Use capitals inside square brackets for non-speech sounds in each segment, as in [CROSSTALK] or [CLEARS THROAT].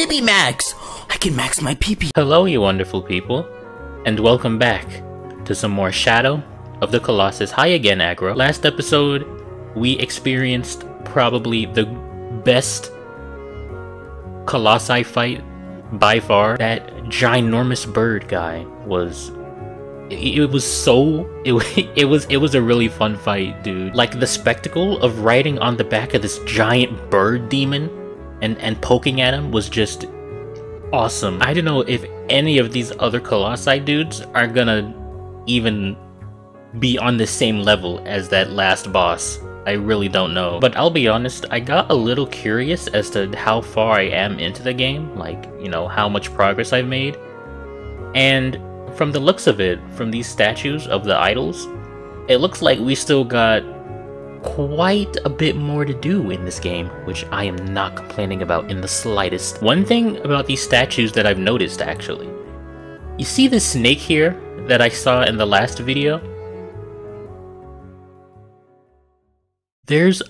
PP max! I can max my PP. Hello, you wonderful people, and welcome back to some more Shadow of the Colossus. Hi again, Agro. Last episode, we experienced probably the best Colossi fight by far. That ginormous bird guy was it, was so it, [LAUGHS] it was it was a really fun fight dude like the spectacle of riding on the back of this giant bird demon and and poking at him was just awesome i don't know if any of these other colossi dudes are gonna even be on the same level as that last boss I really don't know. But I'll be honest, I got a little curious as to how far I am into the game, like, you know, how much progress I've made. And from the looks of it, from these statues of the idols, it looks like we still got quite a bit more to do in this game, which I am not complaining about in the slightest. One thing about these statues that I've noticed, actually. You see the snake here that I saw in the last video? There's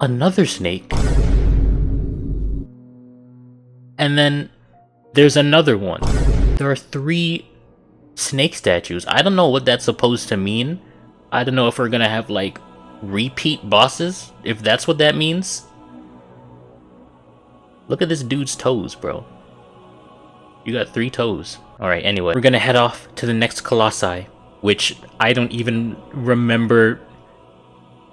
another snake. And then there's another one. There are three snake statues. I don't know what that's supposed to mean. I don't know if we're gonna have like repeat bosses, if that's what that means. Look at this dude's toes, bro. You got three toes. Alright, anyway. We're gonna head off to the next Colossi, which I don't even remember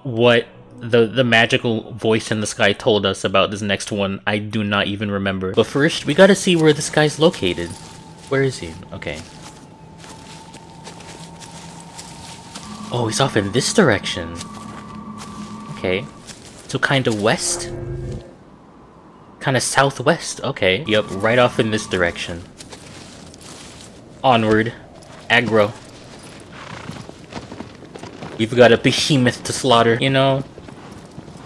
what the the magical voice in the sky told us about this next one, I do not even remember. But first, we gotta see where this guy's located. Where is he? Okay. Oh, he's off in this direction. Okay. So kind of west? Kind of southwest. Okay. Yep, right off in this direction. Onward. Agro. We've got a behemoth to slaughter. You know,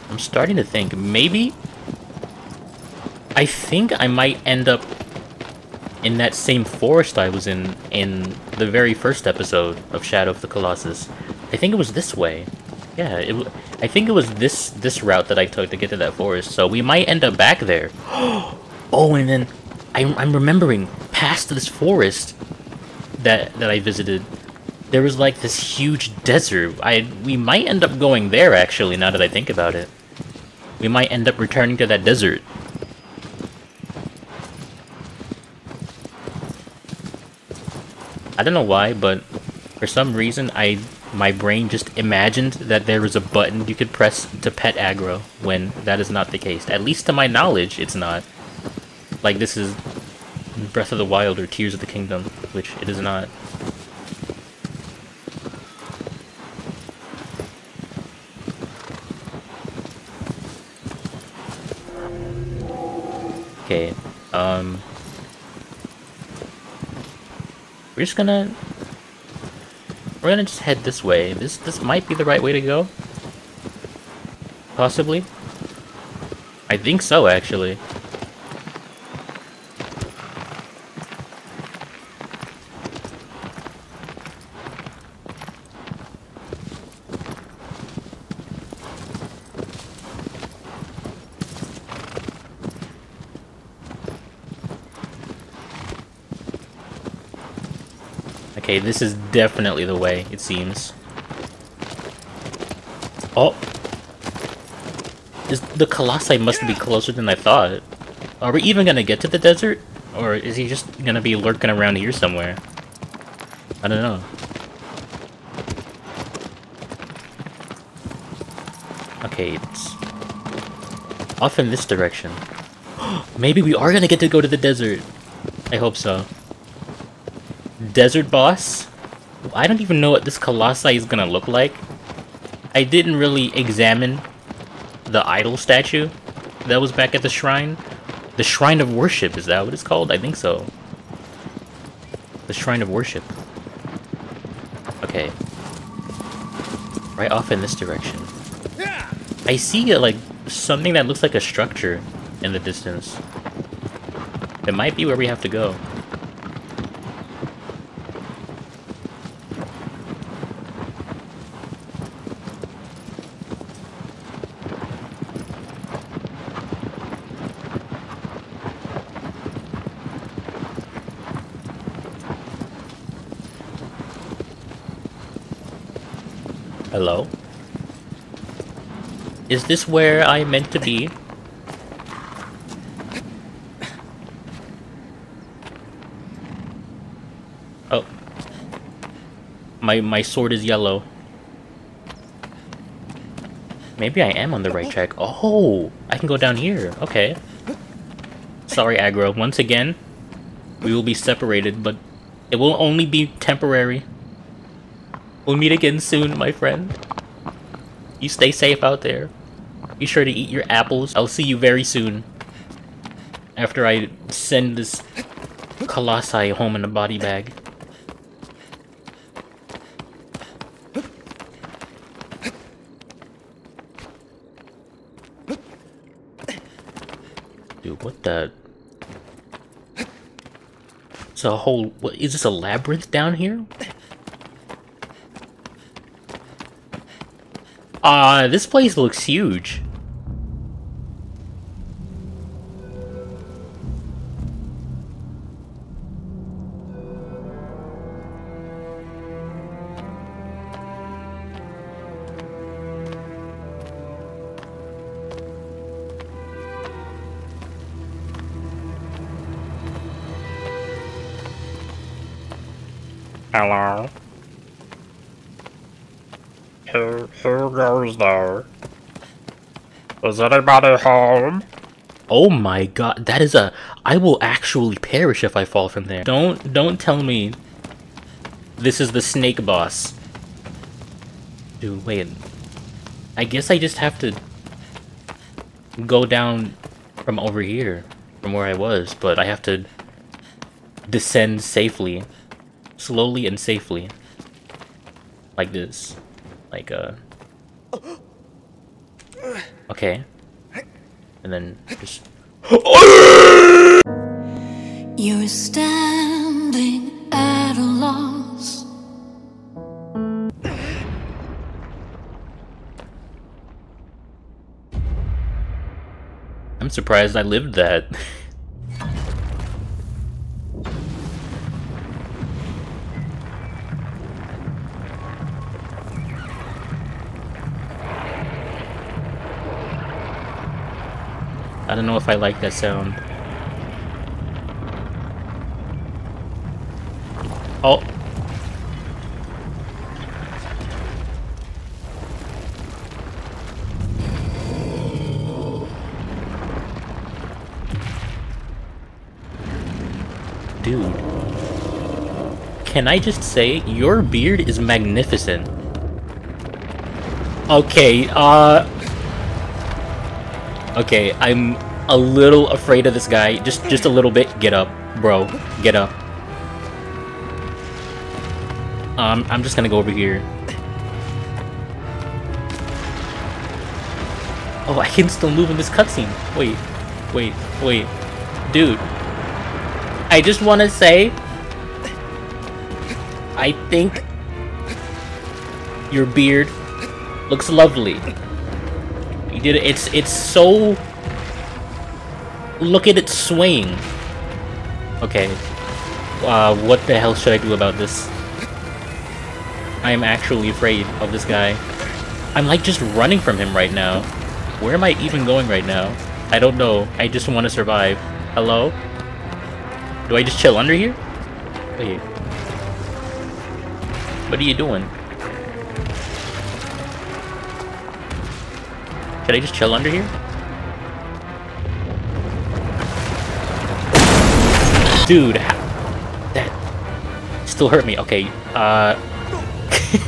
I'm starting to think maybe... I think I might end up in that same forest I was in in the very first episode of Shadow of the Colossus. I think it was this way. Yeah, it, I think it was this this route that I took to get to that forest, so we might end up back there. [GASPS] oh, and then I'm, I'm remembering past this forest that that I visited there was like this huge desert. I we might end up going there actually now that I think about it. We might end up returning to that desert. I don't know why, but for some reason I my brain just imagined that there was a button you could press to pet Agro when that is not the case. At least to my knowledge, it's not. Like this is Breath of the Wild or Tears of the Kingdom, which it is not. Okay, um... We're just gonna... We're gonna just head this way. This this might be the right way to go. Possibly. I think so, actually. Okay, this is definitely the way, it seems. Oh! Is the Colossi must be closer than I thought. Are we even gonna get to the desert? Or is he just gonna be lurking around here somewhere? I don't know. Okay, it's off in this direction. [GASPS] Maybe we are gonna get to go to the desert. I hope so desert boss. I don't even know what this Colossi is gonna look like. I didn't really examine the idol statue that was back at the shrine. The Shrine of Worship, is that what it's called? I think so. The Shrine of Worship. Okay. Right off in this direction. I see, uh, like, something that looks like a structure in the distance. It might be where we have to go. Hello? Is this where I'm meant to be? Oh. My my sword is yellow. Maybe I am on the right track. Oh, I can go down here. Okay. Sorry, Agro. Once again, we will be separated, but it will only be temporary. We'll meet again soon, my friend. You stay safe out there. Be sure to eat your apples. I'll see you very soon. After I send this colossi home in a body bag. Dude, what the... It's a whole... What, is this a labyrinth down here? Ah, uh, this place looks huge. Goes there? Is anybody home? Oh my god, that is a... I will actually perish if I fall from there. Don't, don't tell me this is the snake boss. Dude, wait. I guess I just have to go down from over here, from where I was, but I have to descend safely. Slowly and safely. Like this. Like, uh... Okay. And then just... You're standing at a loss. I'm surprised I lived that. [LAUGHS] I don't know if I like that sound. Oh. Dude. Can I just say, your beard is magnificent. Okay, uh... Okay, I'm a little afraid of this guy. Just just a little bit. Get up, bro. Get up. Um, I'm just gonna go over here. Oh, I can still move in this cutscene. Wait, wait, wait. Dude. I just want to say... I think... Your beard looks lovely. You did it. It's it's so. Look at it swaying. Okay. Uh, what the hell should I do about this? I am actually afraid of this guy. I'm like just running from him right now. Where am I even going right now? I don't know. I just want to survive. Hello? Do I just chill under here? Wait. What are you doing? Should I just chill under here? Dude, that still hurt me. Okay, uh,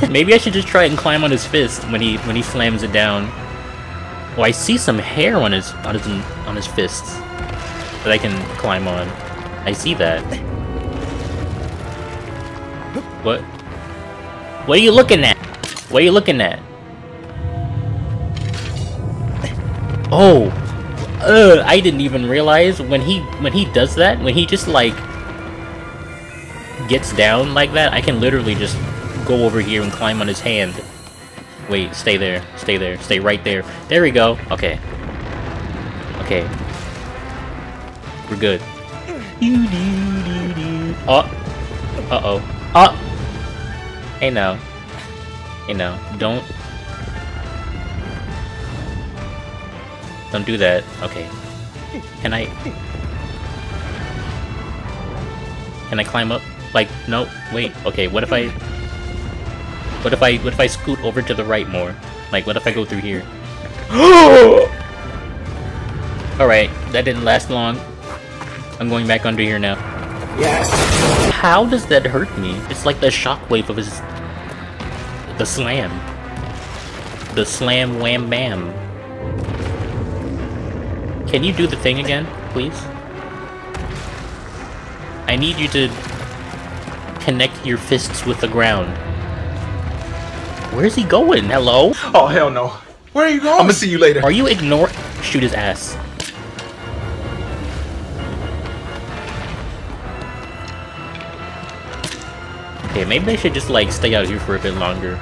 [LAUGHS] maybe I should just try and climb on his fist when he when he slams it down. Oh, I see some hair on his on his on his fists that I can climb on. I see that. What? What are you looking at? What are you looking at? Oh, uh, I didn't even realize when he when he does that, when he just like gets down like that, I can literally just go over here and climb on his hand. Wait, stay there, stay there, stay right there. There we go. Okay. Okay. We're good. Oh. Uh-oh. Oh! Hey now. You know, don't... Don't do that. Okay. Can I... Can I climb up? Like, no, wait, okay, what if I... What if I, what if I scoot over to the right more? Like, what if I go through here? [GASPS] Alright, that didn't last long. I'm going back under here now. Yes. How does that hurt me? It's like the shockwave of his... The slam. The slam wham bam. Can you do the thing again, please? I need you to connect your fists with the ground. Where's he going? Hello? Oh hell no. Where are you going? I'm gonna see you later. Are you ignore- Shoot his ass. Okay, maybe I should just like stay out here for a bit longer.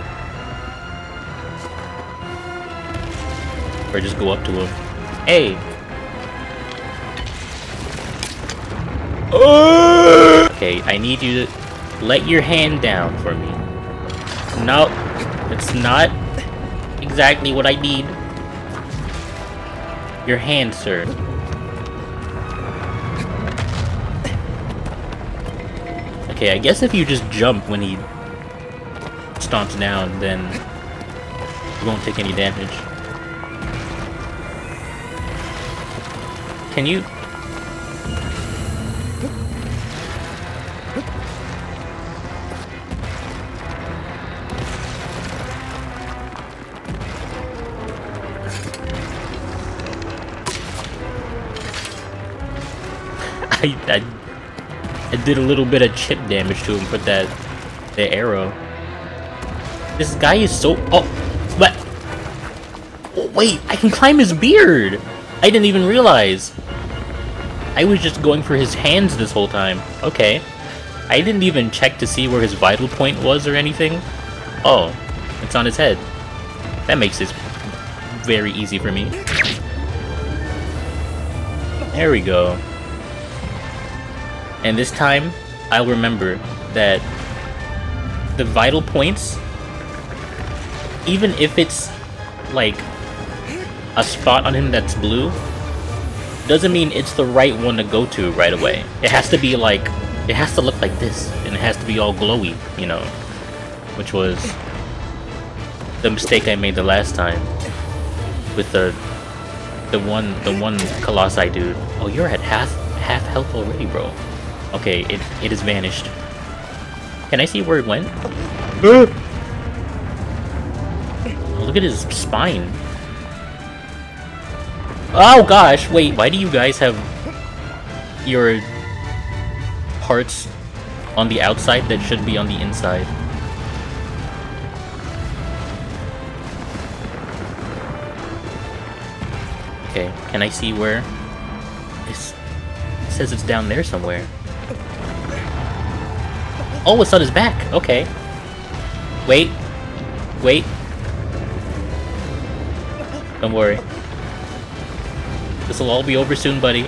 Or just go up to him. Hey! [GASPS] Okay, I need you to let your hand down for me. No, it's not exactly what I need. Your hand, sir. Okay, I guess if you just jump when he stomps down, then you won't take any damage. Can you... I, I, I did a little bit of chip damage to him with that the arrow. This guy is so oh but oh, wait, I can climb his beard! I didn't even realize. I was just going for his hands this whole time. Okay. I didn't even check to see where his vital point was or anything. Oh, it's on his head. That makes this very easy for me. There we go. And this time, I'll remember that the vital points, even if it's like a spot on him that's blue, doesn't mean it's the right one to go to right away. It has to be like, it has to look like this, and it has to be all glowy, you know, which was the mistake I made the last time with the the one the one colossi dude. Oh, you're at half half health already, bro. Okay, it it has vanished. Can I see where it went? oh, [LAUGHS] look at his spine. Oh gosh, wait, why do you guys have your parts on the outside that should be on the inside? Okay, can I see where? It's, it says it's down there somewhere. Oh, it's on his back. Okay. Wait. Wait. Don't worry. This will all be over soon, buddy.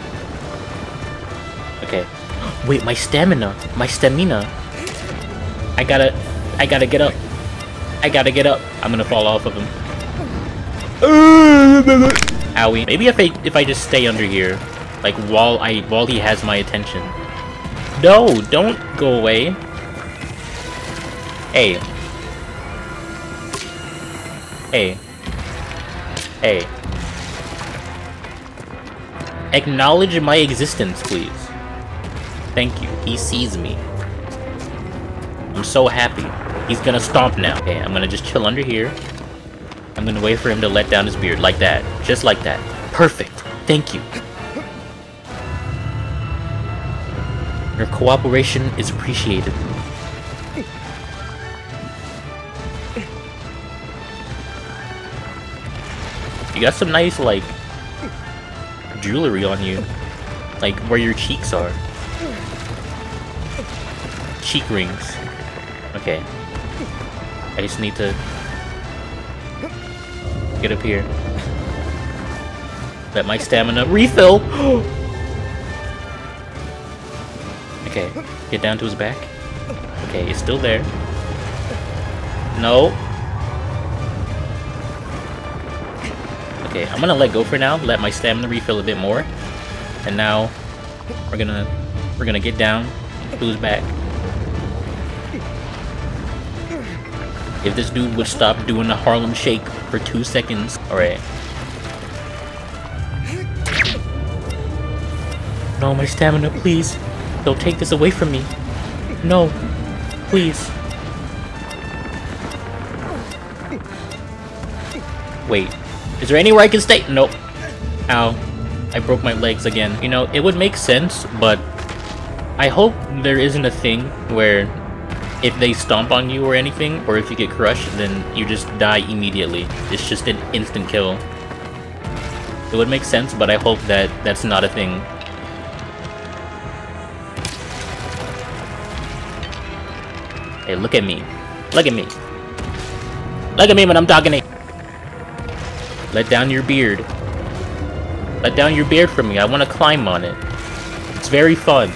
Okay. [GASPS] Wait, my stamina. My stamina. I gotta... I gotta get up. I gotta get up. I'm gonna fall off of him. [LAUGHS] Owie. Maybe if I if I just stay under here, like while I while he has my attention. No, don't go away. Hey. Hey. Hey. Acknowledge my existence, please. Thank you. He sees me. I'm so happy. He's gonna stomp now. Okay, I'm gonna just chill under here. I'm gonna wait for him to let down his beard, like that. Just like that. Perfect. Thank you. Your cooperation is appreciated. You got some nice, like, jewelry on you. Like, where your cheeks are. Cheek rings. Okay. I just need to get up here. Let my stamina refill! [GASPS] okay, get down to his back. Okay, it's still there. No. Okay, I'm gonna let go for now, let my stamina refill a bit more. And now, we're gonna, we're gonna get down, who's back. If this dude would stop doing the Harlem Shake for two seconds. Alright. No, my stamina, please. Don't take this away from me. No. Please. Wait. Is there anywhere I can stay? Nope. Ow. I broke my legs again. You know, it would make sense, but I hope there isn't a thing where if they stomp on you or anything, or if you get crushed, then you just die immediately. It's just an instant kill. It would make sense, but I hope that that's not a thing. Hey, look at me. Look at me. Look at me when I'm talking to you. Let down your beard. Let down your beard for me. I want to climb on it. It's very fun. [GASPS]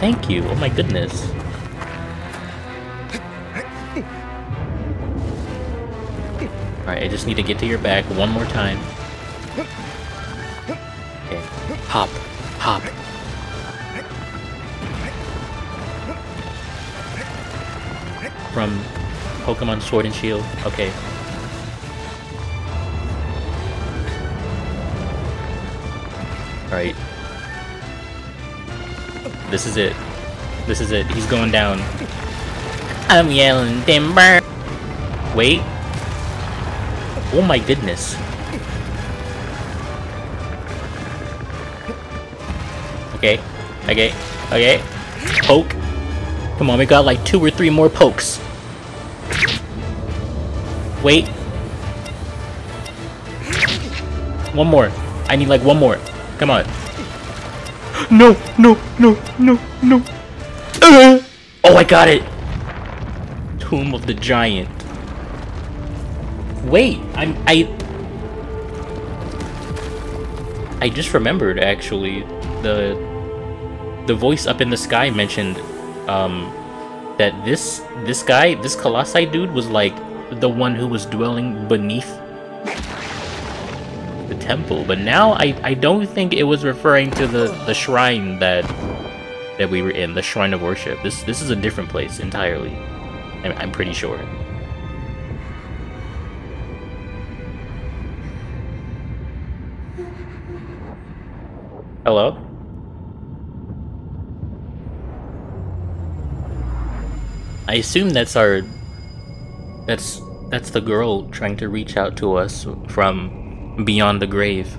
Thank you. Oh my goodness. Alright, I just need to get to your back one more time. Okay. Hop. Hop. From Pokemon Sword and Shield. Okay. Alright. This is it. This is it. He's going down. I'm yelling timber. Wait. Oh my goodness. Okay. Okay. Okay. Poke. Come on, we got like two or three more pokes. Wait. One more. I need like one more. Come on. No, no, no, no, no. Uh! Oh, I got it. Tomb of the Giant. Wait, I'm I. I just remembered actually the the voice up in the sky mentioned um that this this guy this colossi dude was like the one who was dwelling beneath the temple. But now i i don't think it was referring to the the shrine that that we were in the shrine of worship. This this is a different place entirely i'm, I'm pretty sure. Hello? I assume that's our that's that's the girl trying to reach out to us from beyond the grave.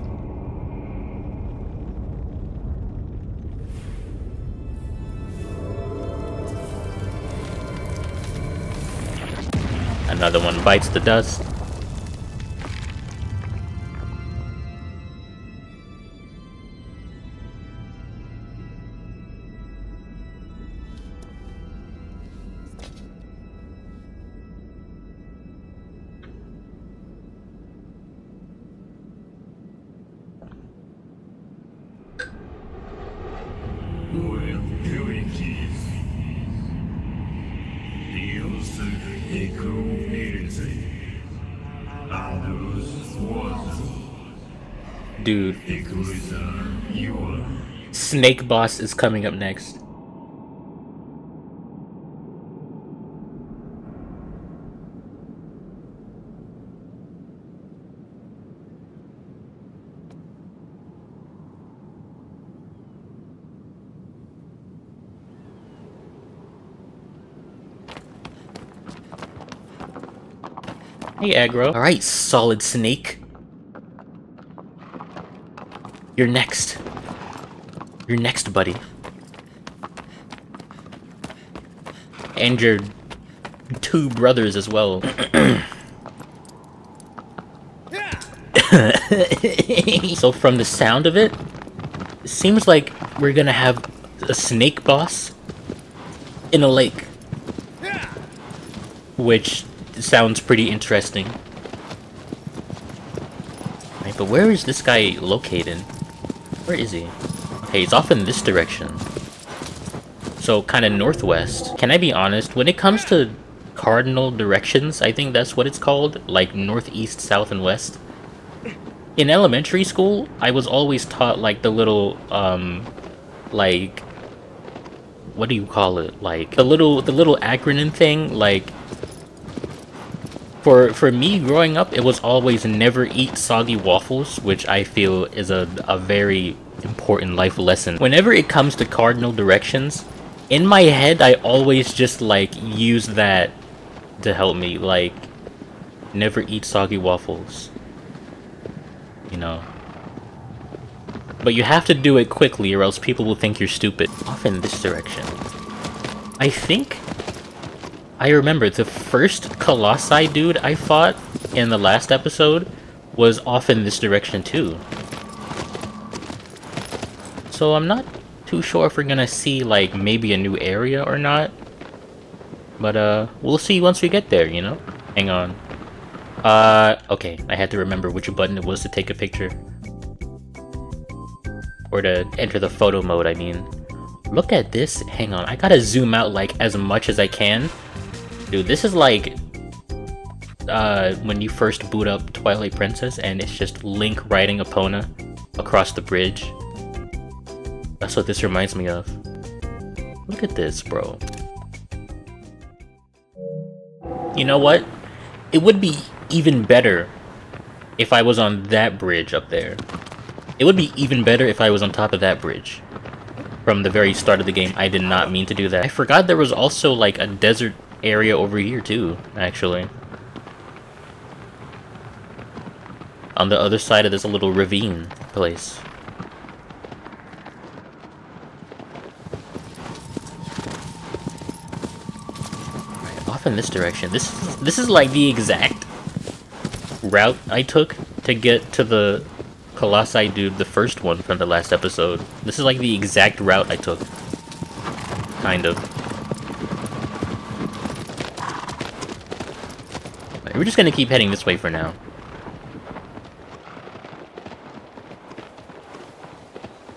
Another one bites the dust. Snake Boss is coming up next. Hey, Agro. Alright, solid snake. You're next. You're next, buddy. And your two brothers as well. [CLEARS THROAT] so from the sound of it, it seems like we're gonna have a snake boss in a lake. Which sounds pretty interesting. Right, but where is this guy located? Where is he? Okay, he's off in this direction. So kind of northwest. Can I be honest? When it comes to cardinal directions, I think that's what it's called, like northeast, south, and west. In elementary school, I was always taught like the little, um, like, what do you call it? Like the little, the little acronym thing, like for for me growing up, it was always never eat soggy waffles, which I feel is a, a very important life lesson. Whenever it comes to cardinal directions, in my head, I always just like use that to help me. Like, never eat soggy waffles. You know. But you have to do it quickly or else people will think you're stupid. Off in this direction. I think... I remember the first Colossi dude I fought in the last episode was off in this direction too. So I'm not too sure if we're gonna see like maybe a new area or not. But uh, we'll see once we get there, you know? Hang on. Uh, okay, I had to remember which button it was to take a picture. Or to enter the photo mode, I mean. Look at this. Hang on, I gotta zoom out like as much as I can. Dude, this is like uh, when you first boot up Twilight Princess and it's just Link riding Epona across the bridge. That's what this reminds me of. Look at this, bro. You know what? It would be even better if I was on that bridge up there. It would be even better if I was on top of that bridge. From the very start of the game, I did not mean to do that. I forgot there was also like a desert area over here too, actually. On the other side of this little ravine place. off in this direction. This is, this is like the exact route I took to get to the Colossi dude, the first one from the last episode. This is like the exact route I took. Kind of. We're just gonna keep heading this way for now.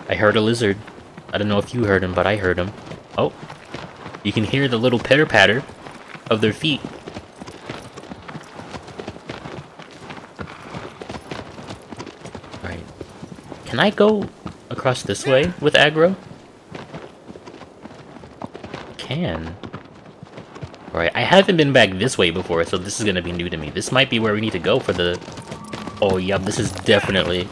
I heard a lizard. I don't know if you heard him, but I heard him. Oh. You can hear the little pitter-patter of their feet. Alright. Can I go across this way with Agro? Can. Alright, I haven't been back this way before, so this is gonna be new to me. This might be where we need to go for the... Oh, yeah, this is definitely...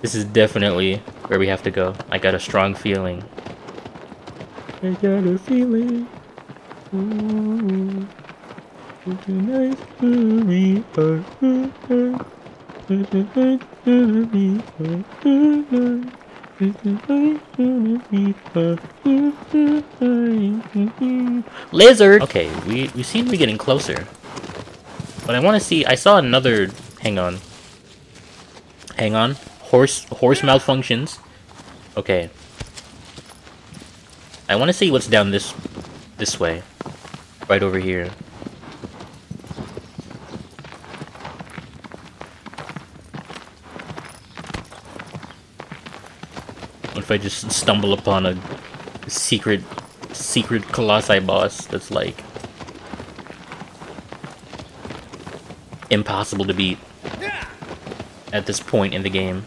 This is definitely where we have to go. I got a strong feeling. I got a feeling. Lizard! Okay, we, we seem to be getting closer. But I want to see... I saw another... Hang on. Hang on. Horse, horse malfunctions. Okay. I want to see what's down this this way. Right over here. What if I just stumble upon a secret, secret Colossi boss that's like... Impossible to beat at this point in the game.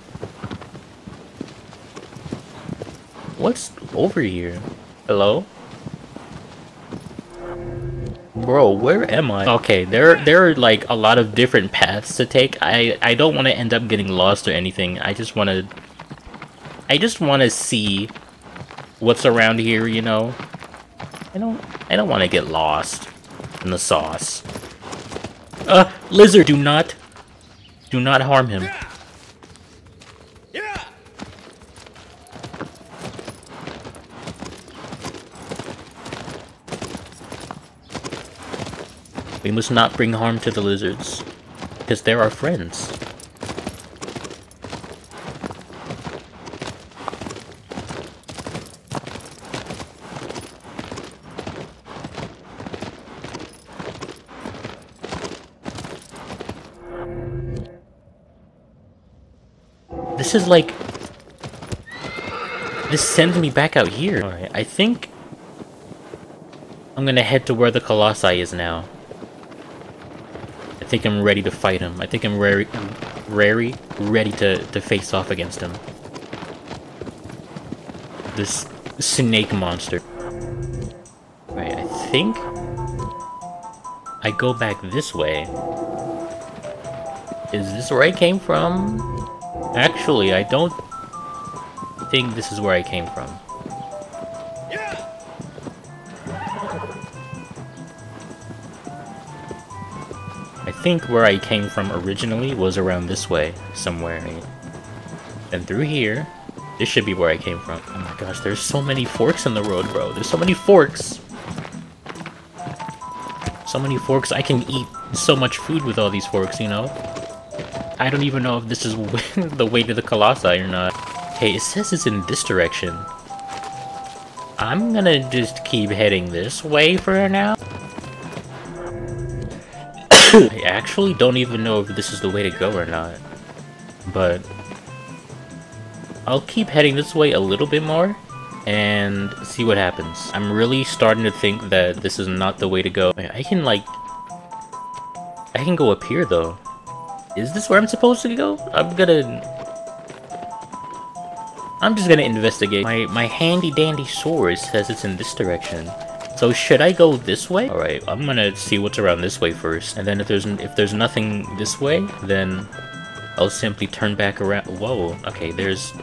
What's over here? Hello? Bro, where am I? Okay, there there are like a lot of different paths to take. I I don't want to end up getting lost or anything. I just want to I just want to see what's around here, you know. I don't I don't want to get lost in the sauce. Uh, lizard, do not do not harm him. We must not bring harm to the lizards, because they're our friends. This is like... This sends me back out here. Alright, I think I'm gonna head to where the Colossi is now. Think I'm ready to fight him. I think I'm very, very ready to, to face off against him. This snake monster. Right, I think I go back this way. Is this where I came from? Actually, I don't think this is where I came from. Think where I came from originally was around this way, somewhere. And through here, this should be where I came from. Oh my gosh, there's so many forks in the road, bro. There's so many forks! So many forks, I can eat so much food with all these forks, you know? I don't even know if this is [LAUGHS] the way to the Colossi or not. Hey, it says it's in this direction. I'm gonna just keep heading this way for now. I actually don't even know if this is the way to go or not. But... I'll keep heading this way a little bit more and see what happens. I'm really starting to think that this is not the way to go. I can like... I can go up here though. Is this where I'm supposed to go? I'm gonna... I'm just gonna investigate. My, my handy dandy sword says it's in this direction. So should I go this way? Alright, I'm gonna see what's around this way first. And then if there's if there's nothing this way, then I'll simply turn back around. Whoa, okay, there's...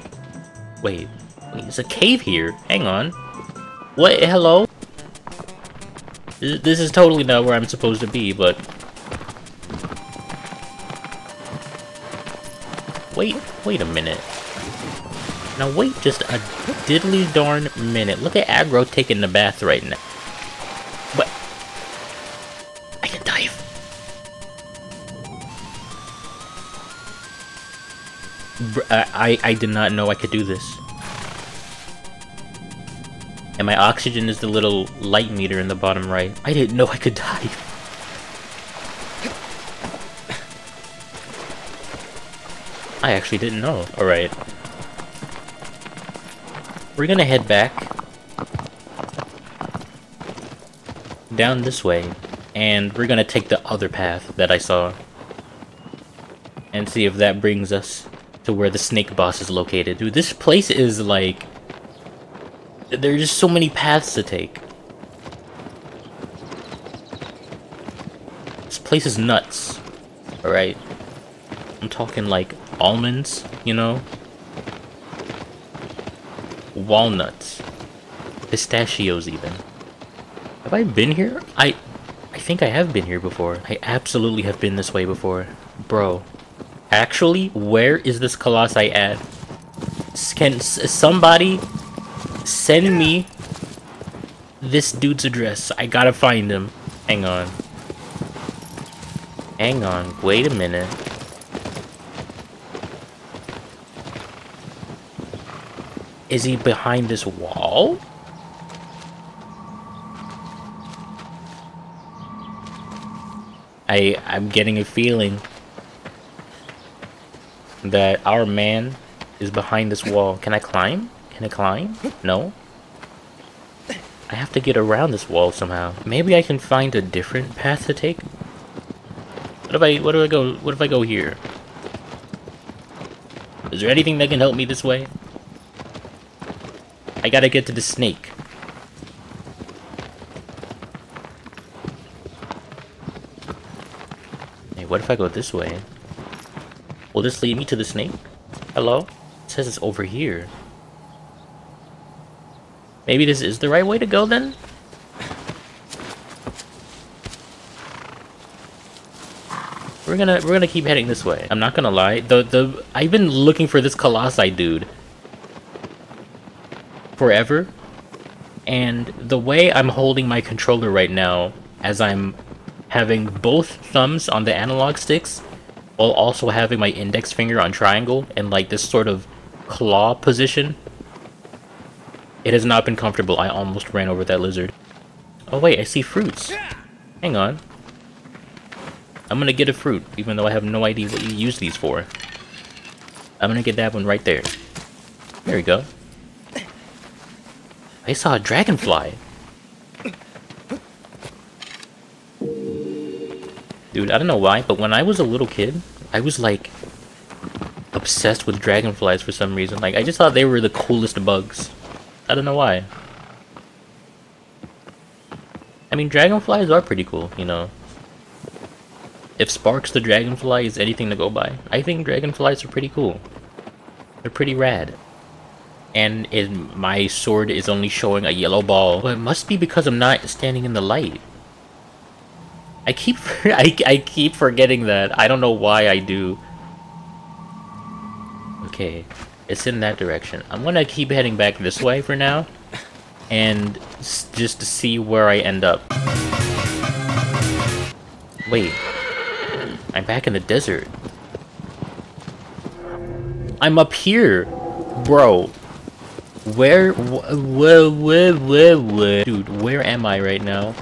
Wait, there's a cave here. Hang on. What? Hello? This is totally not where I'm supposed to be, but... Wait, wait a minute. Now wait just a diddly darn minute. Look at Agro taking the bath right now. I, I did not know I could do this. And my oxygen is the little light meter in the bottom right. I didn't know I could dive. I actually didn't know. Alright. We're gonna head back. Down this way. And we're gonna take the other path that I saw. And see if that brings us to where the snake boss is located. Dude, this place is like... There's just so many paths to take. This place is nuts. Alright? I'm talking like almonds, you know? Walnuts. Pistachios even. Have I been here? I I think I have been here before. I absolutely have been this way before. Bro. Actually, where is this Colossi at? Can somebody send me this dude's address? I gotta find him. Hang on. Hang on. Wait a minute. Is he behind this wall? I I'm getting a feeling that our man is behind this wall. Can I climb? Can I climb? No? I have to get around this wall somehow. Maybe I can find a different path to take? What if I, what do I go, what if I go here? Is there anything that can help me this way? I gotta get to the snake. Hey, what if I go this way? Will this lead me to the snake? Hello? It says it's over here. Maybe this is the right way to go then? We're gonna we're gonna keep heading this way. I'm not gonna lie. The the I've been looking for this Colossi dude forever. And the way I'm holding my controller right now, as I'm having both thumbs on the analog sticks, while also having my index finger on triangle and like this sort of claw position, it has not been comfortable. I almost ran over that lizard. Oh wait, I see fruits. Hang on. I'm gonna get a fruit, even though I have no idea what you use these for. I'm gonna get that one right there. There we go. I saw a dragonfly. Dude, I don't know why, but when I was a little kid, I was like obsessed with dragonflies for some reason. Like, I just thought they were the coolest bugs. I don't know why. I mean, dragonflies are pretty cool, you know. If Sparx the Dragonfly is anything to go by, I think dragonflies are pretty cool. They're pretty rad. And it, my sword is only showing a yellow ball. Well, it must be because I'm not standing in the light. I keep [LAUGHS] I, I keep forgetting that. I don't know why I do. Okay, it's in that direction. I'm gonna keep heading back this way for now, and just to see where I end up. Wait, I'm back in the desert. I'm up here, bro. Where, where, where, where, where, dude? Where am I right now?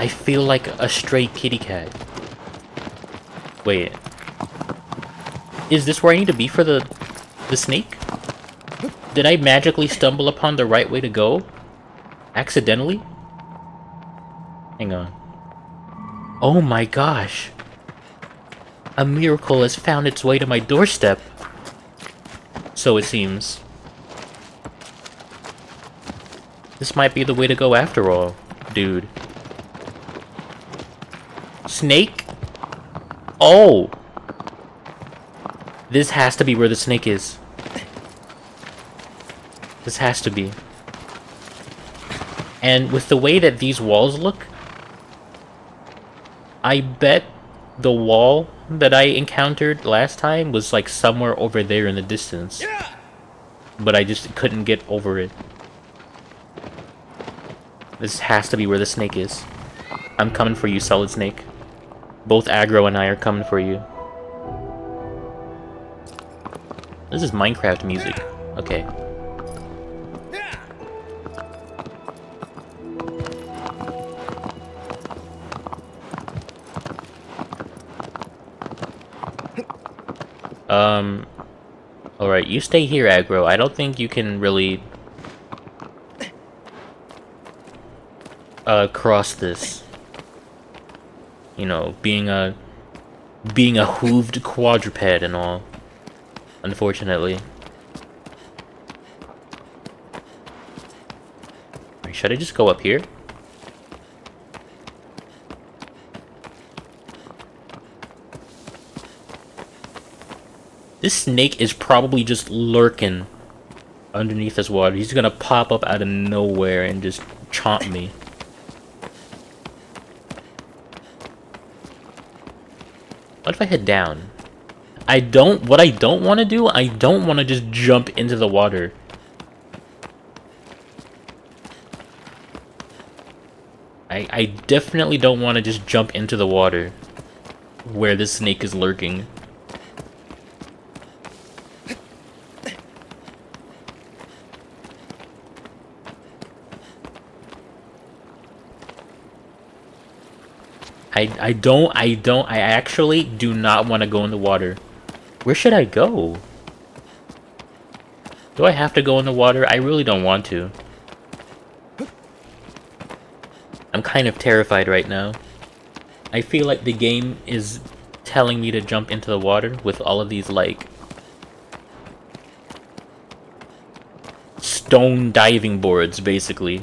I feel like a stray kitty cat. Wait. Is this where I need to be for the the snake? Did I magically stumble upon the right way to go? Accidentally? Hang on. Oh my gosh. A miracle has found its way to my doorstep. So it seems. This might be the way to go after all, dude. Snake? Oh! This has to be where the snake is. This has to be. And with the way that these walls look, I bet the wall that I encountered last time was like somewhere over there in the distance. But I just couldn't get over it. This has to be where the snake is. I'm coming for you, Solid Snake. Both Agro and I are coming for you. This is Minecraft music. Okay. Um... Alright, you stay here, Agro. I don't think you can really... Uh, cross this you know, being a being a hooved quadruped and all. Unfortunately. Should I just go up here? This snake is probably just lurking underneath this water. He's gonna pop up out of nowhere and just chomp me. What if I head down? I don't, what I don't want to do, I don't want to just jump into the water. I, I definitely don't want to just jump into the water where this snake is lurking. I, I don't, I don't, I actually do not want to go in the water. Where should I go? Do I have to go in the water? I really don't want to. I'm kind of terrified right now. I feel like the game is telling me to jump into the water with all of these, like, stone diving boards, basically.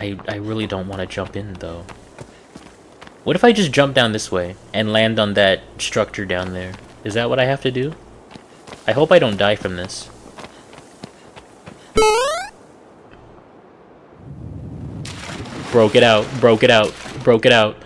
I, I really don't want to jump in, though. What if I just jump down this way and land on that structure down there? Is that what I have to do? I hope I don't die from this. Broke it out, broke it out, broke it out.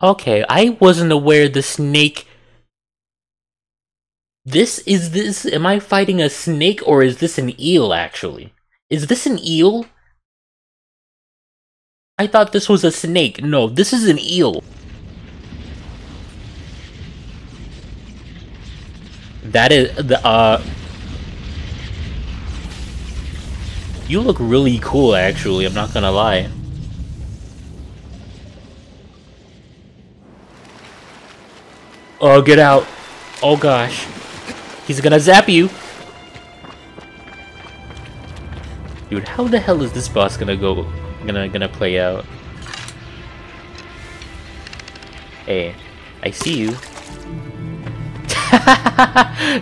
Okay, I wasn't aware the snake... This, is this, am I fighting a snake or is this an eel, actually? Is this an eel? I thought this was a snake. No, this is an eel. That is, the, uh... You look really cool, actually, I'm not gonna lie. Oh, get out. Oh gosh. He's gonna zap you. Dude, how the hell is this boss gonna go, gonna, gonna play out? Hey, I see you. [LAUGHS]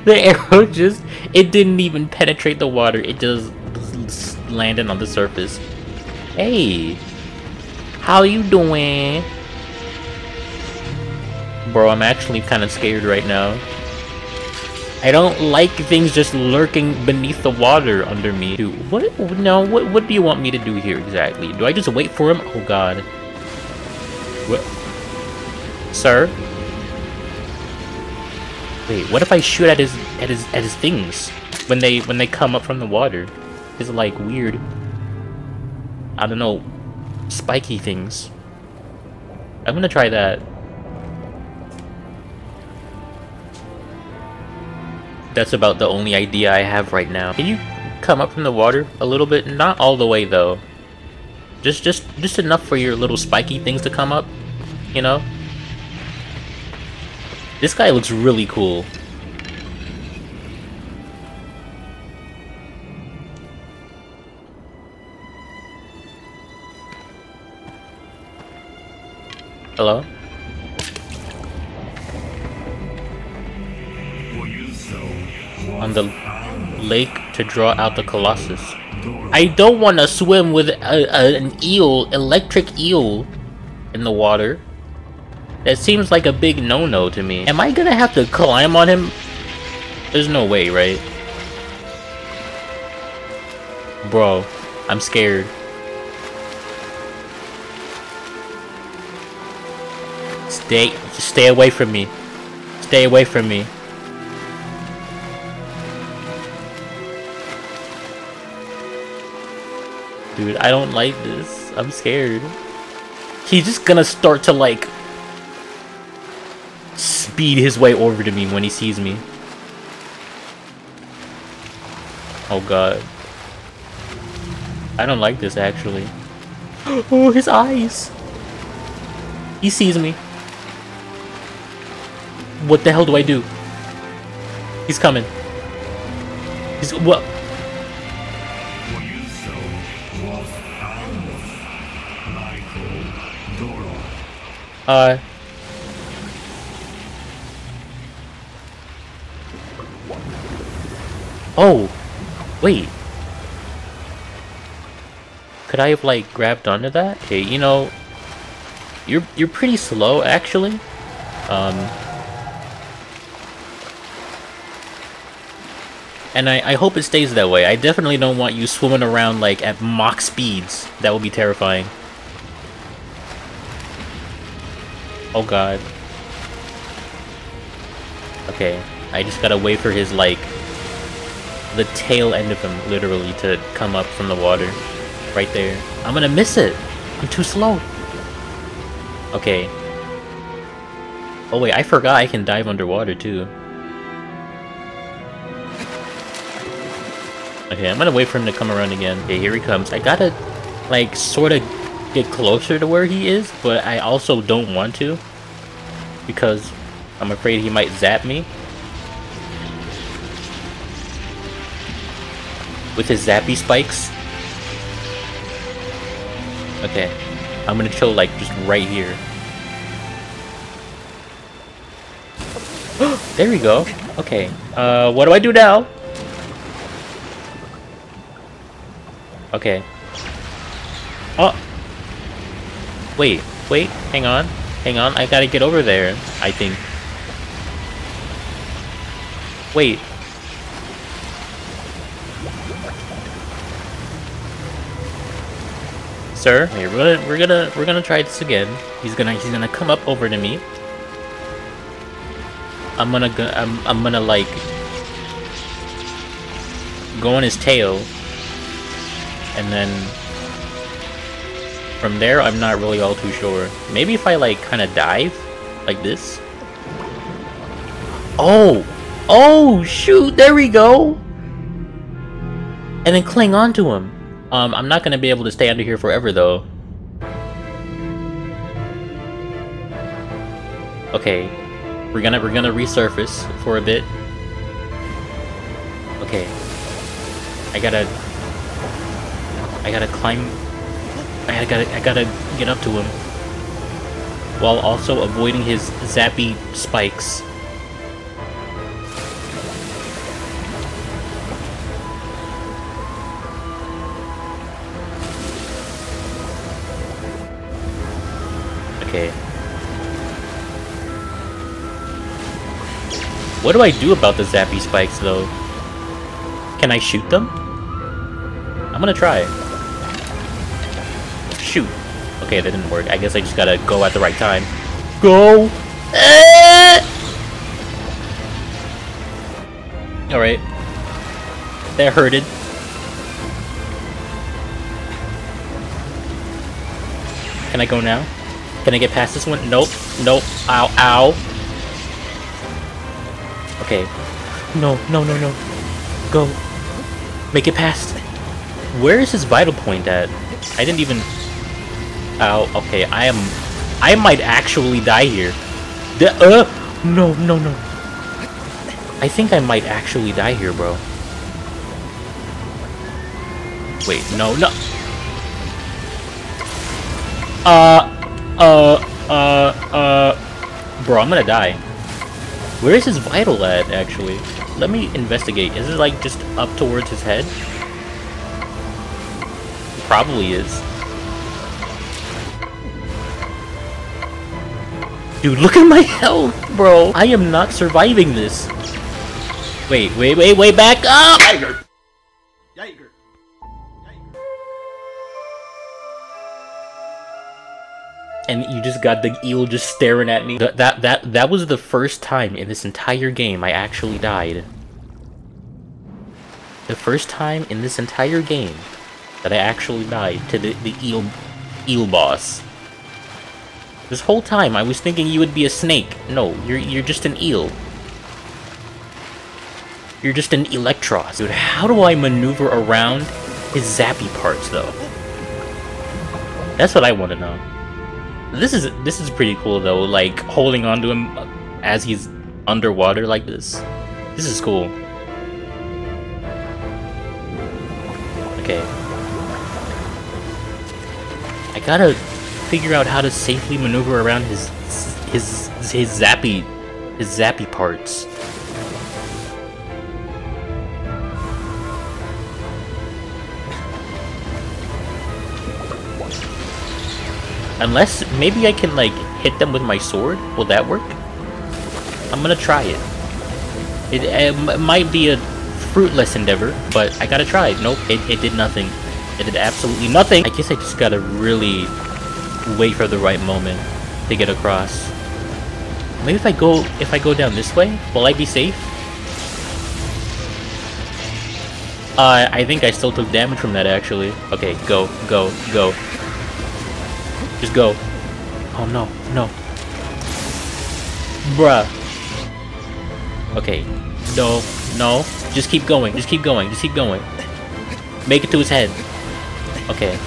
the arrow just, it didn't even penetrate the water, it just landed on the surface. Hey, how you doing? Bro, I'm actually kind of scared right now. I don't like things just lurking beneath the water under me. Dude, what? No, what, what do you want me to do here exactly? Do I just wait for him? Oh god. What? Sir? Wait, what if I shoot at his at his at his things when they when they come up from the water? It's like weird. I don't know, spiky things. I'm gonna try that. That's about the only idea I have right now. Can you come up from the water a little bit? Not all the way though. Just just just enough for your little spiky things to come up, you know? This guy looks really cool. Hello? On the lake to draw out the Colossus. I don't want to swim with a, a, an eel, electric eel, in the water. That seems like a big no-no to me. Am I gonna have to climb on him? There's no way, right? Bro, I'm scared. Stay, stay away from me. Stay away from me. Dude, I don't like this. I'm scared. He's just gonna start to like speed his way over to me when he sees me. Oh god. I don't like this actually. [GASPS] Oh, his eyes! He sees me. What the hell do I do? He's coming. He's what? Uh. Oh, wait. Could I have like grabbed onto that? Okay, you know, you're you're pretty slow actually. Um, and I, I hope it stays that way. I definitely don't want you swimming around like at Mach speeds. That would be terrifying. Oh god. Okay, I just gotta wait for his like the tail end of him literally to come up from the water. Right there. I'm gonna miss it! I'm too slow! Okay. Oh wait, I forgot I can dive underwater too. Okay, I'm gonna wait for him to come around again. Okay, here he comes. I gotta, like, sorta get closer to where he is, but I also don't want to. Because I'm afraid he might zap me. With his zappy spikes. Okay. I'm gonna chill like just right here. [GASPS] there we go. Okay. Uh, what do I do now? Okay. Oh! Wait, wait, hang on. Hang on, I gotta get over there, I think. Wait. Sir, we're gonna we're gonna we're gonna try this again. He's gonna he's gonna come up over to me. I'm gonna go I'm I'm gonna like go on his tail and then from there, I'm not really all too sure. Maybe if I like kind of dive like this. Oh! Oh, shoot! There we go! And then cling onto him. Um, I'm not gonna be able to stay under here forever though. Okay, we're gonna we're gonna resurface for a bit. Okay, I gotta I gotta climb. I gotta I gotta get up to him while also avoiding his zappy spikes. Okay. What do I do about the zappy spikes, though? Can I shoot them? I'm gonna try. Okay, that didn't work. I guess I just gotta go at the right time. Go! Uh. Alright. That hurted. Can I go now? Can I get past this one? Nope. Nope. Ow. Ow. Okay. No, no, no, no. Go. Make it past. Where is his vital point at? I didn't even... Ow. Okay, I am... I might actually die here. The, uh! No, no, no. I think I might actually die here, bro. Wait, no, no. Uh, uh, uh, uh, bro, I'm gonna die. Where is his vital at, actually? Let me investigate. Is it, like, just up towards his head? Probably is. Dude, look at my [LAUGHS] health, bro! I am not surviving this. Wait, wait, wait, wait, back up! And you just got the eel just staring at me. Th that that that was the first time in this entire game I actually died. The first time in this entire game that I actually died to the, the eel eel boss. This whole time I was thinking you would be a snake. No, you're you're just an eel. You're just an Eelektross. Dude, how do I maneuver around his zappy parts though? That's what I want to know. This is this is pretty cool though, like holding on to him as he's underwater like this. This is cool. Okay. I gotta figure out how to safely maneuver around his his his zappy his zappy parts. Unless, maybe I can, like, hit them with my sword? Will that work? I'm gonna try it. It, it might be a fruitless endeavor, but I gotta try it. Nope, it, it did nothing. It did absolutely nothing. I guess I just gotta really wait for the right moment to get across. Maybe if I go, if I go down this way, will I be safe? Uh, I think I still took damage from that, actually. Okay, go, go, go. Just go. Oh no, no. Bruh. Okay. No, no. Just keep going. Just keep going. Just keep going. Make it to his head. Okay.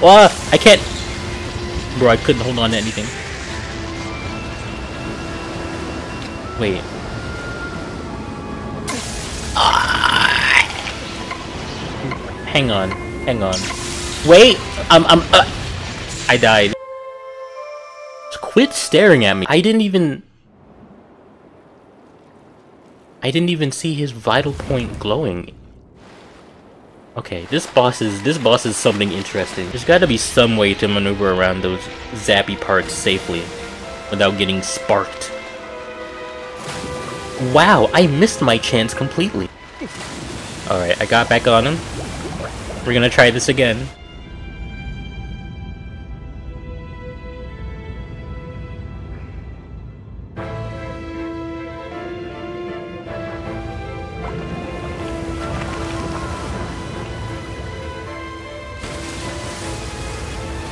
Wah! I can't. Bro, I couldn't hold on to anything. Wait. Ah. Hang on. Hang on. Wait! I'm- I'm- uh, I died. Quit staring at me. I didn't even... I didn't even see his vital point glowing. Okay, this boss is this boss is something interesting. There's gotta be some way to maneuver around those zappy parts safely without getting sparked. Wow, I missed my chance completely. Alright, I got back on him. We're gonna try this again.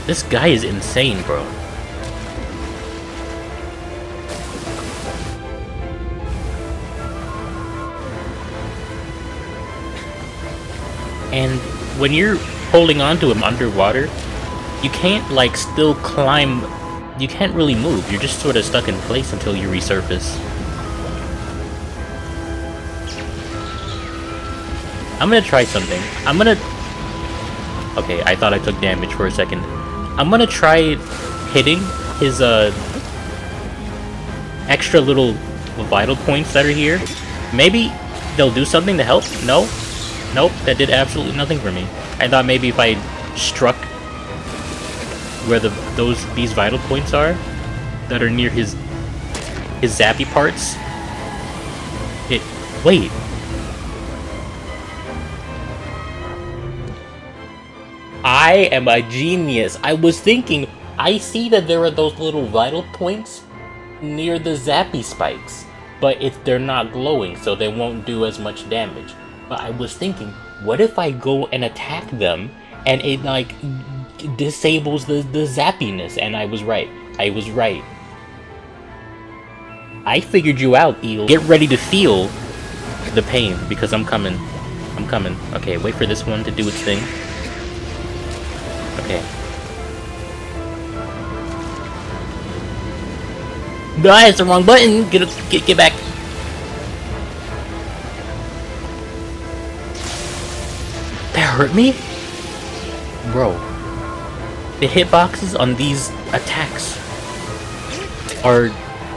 This guy is insane, bro. And when you're holding onto him underwater, you can't like still climb. You can't really move. You're just sort of stuck in place until you resurface. I'm gonna try something. I'm gonna... Okay, I thought I took damage for a second. I'm gonna try hitting his, uh... Extra little vital points that are here. Maybe they'll do something to help? No? Nope, that did absolutely nothing for me. I thought maybe if I struck where the those these vital points are that are near his his zappy parts. It wait. I am a genius. I was thinking I see that there are those little vital points near the zappy spikes, but if they're not glowing, so they won't do as much damage. But I was thinking, what if I go and attack them and it like disables the, the zappiness? And I was right. I was right. I figured you out, Eel. Get ready to feel the pain because I'm coming. I'm coming. Okay, wait for this one to do its thing. Okay. No, it's the wrong button. Get get get back. That hurt me, bro. The hitboxes on these attacks are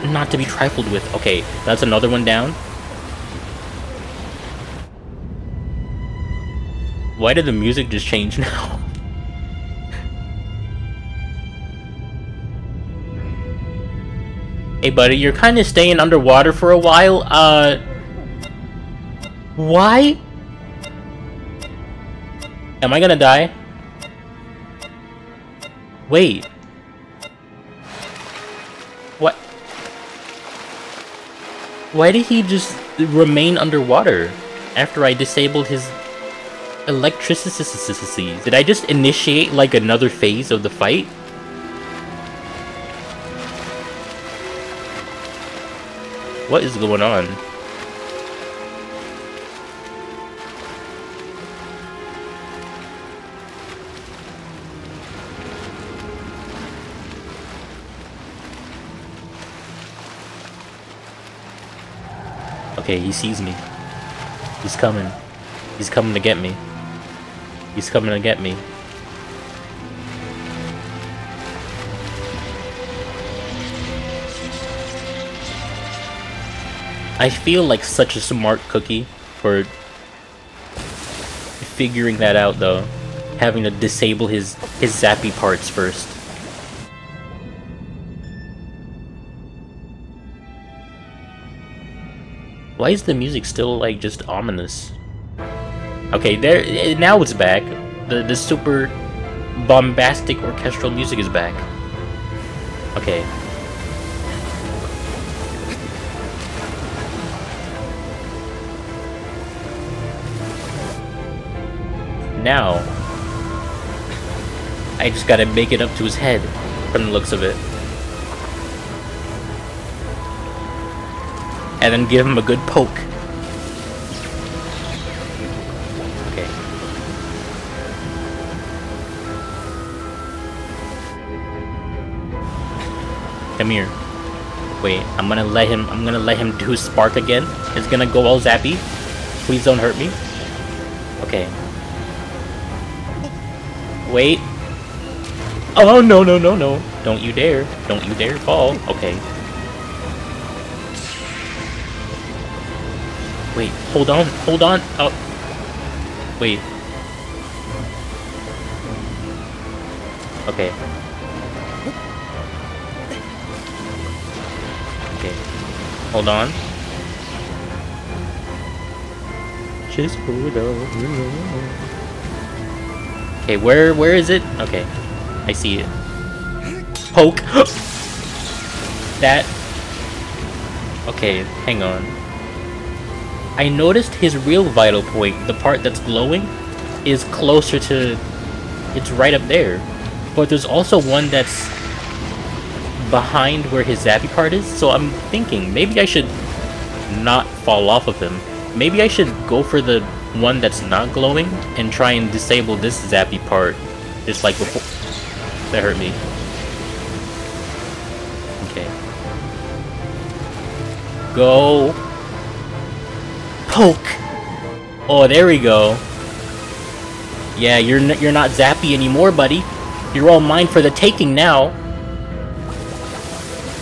not to be trifled with. Okay, that's another one down. Why did the music just change [LAUGHS] now? Hey buddy, you're kind of staying underwater for a while. Uh, why? Am I gonna die? Wait. What? Why did he just remain underwater after I disabled his electricity? Did I just initiate like another phase of the fight? What is going on? Okay, he sees me. He's coming. He's coming to get me. He's coming to get me. I feel like such a smart cookie for figuring that out though. Having to disable his, his zappy parts first. Why is the music still like just ominous? Okay, there eh, now it's back. The the super bombastic orchestral music is back. Okay, Now, I just gotta make it up to his head from the looks of it. And then give him a good poke. Okay. Come here. Wait, I'm gonna let him I'm gonna let him do spark again. It's gonna go all zappy. Please don't hurt me. Okay, Wait. Oh, no, no, no, no. Don't you dare. Don't you dare fall. Okay. Wait, hold on, hold on. Oh. Wait. Okay. Okay. Hold on. Just hold on. Okay, where where is it? Okay. I see it. Poke! [GASPS] that... Okay, hang on. I noticed his real vital point, the part that's glowing, is closer to... It's right up there. But there's also one that's behind where his zappy part is, so I'm thinking maybe I should not fall off of him. Maybe I should go for the one that's not glowing and try and disable this zappy part. Just like before. That hurt me. Okay. Go. Poke. Oh, there we go. Yeah, you're you're not zappy anymore, buddy. You're all mine for the taking now.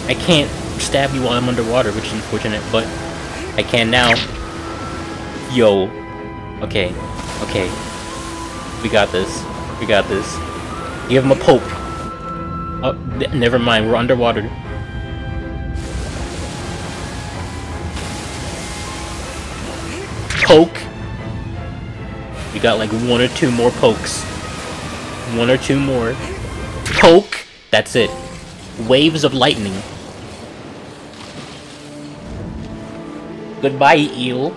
I can't stab you while I'm underwater, which is unfortunate, but I can now. Yo. Okay. Okay. We got this. We got this. Give him a poke. Oh, uh, never mind. We're underwater. Poke. We got like one or two more pokes. One or two more. Poke. That's it. Waves of lightning. Goodbye, eel.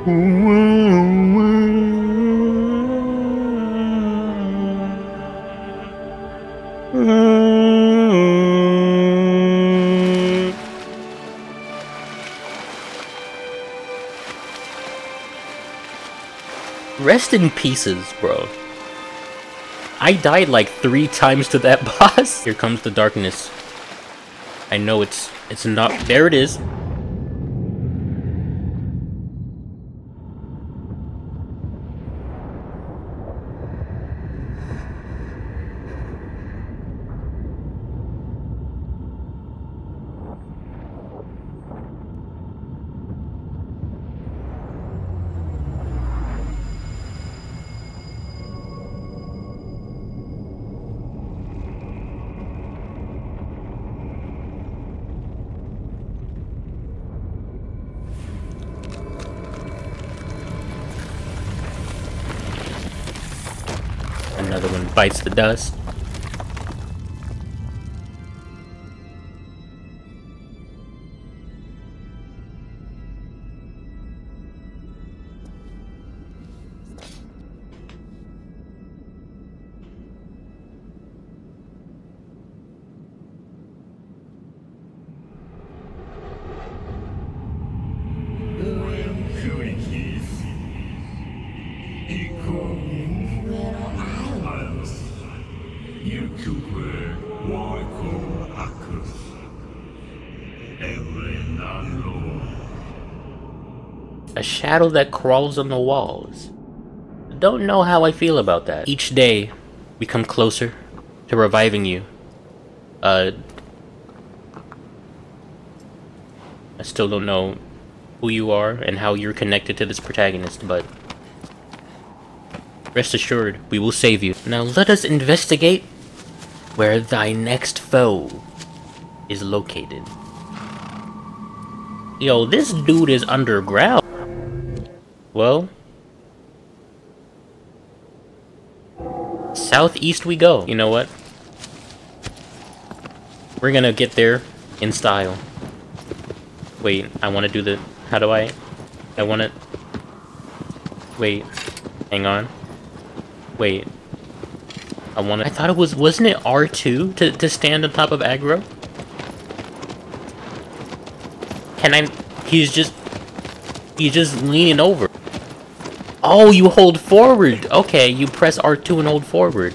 Rest in pieces, bro. I died like three times to that [LAUGHS] boss. Here comes the darkness. I know it's it's not there it is. Another one bites the dust. Shadow that crawls on the walls. Don't know how I feel about that. Each day, we come closer to reviving you. Uh, I still don't know who you are and how you're connected to this protagonist, but rest assured, we will save you. Now let us investigate where thy next foe is located. Yo, this dude is underground. Well, southeast we go. You know what? We're gonna get there in style. Wait, I want to do the... How do I... I want to... Wait. Hang on. Wait. I want to... I thought it was... Wasn't it R2 to, to stand on top of Agro? Can I... He's just... He's just leaning over. Oh, you hold forward. Okay, you press R2 and hold forward.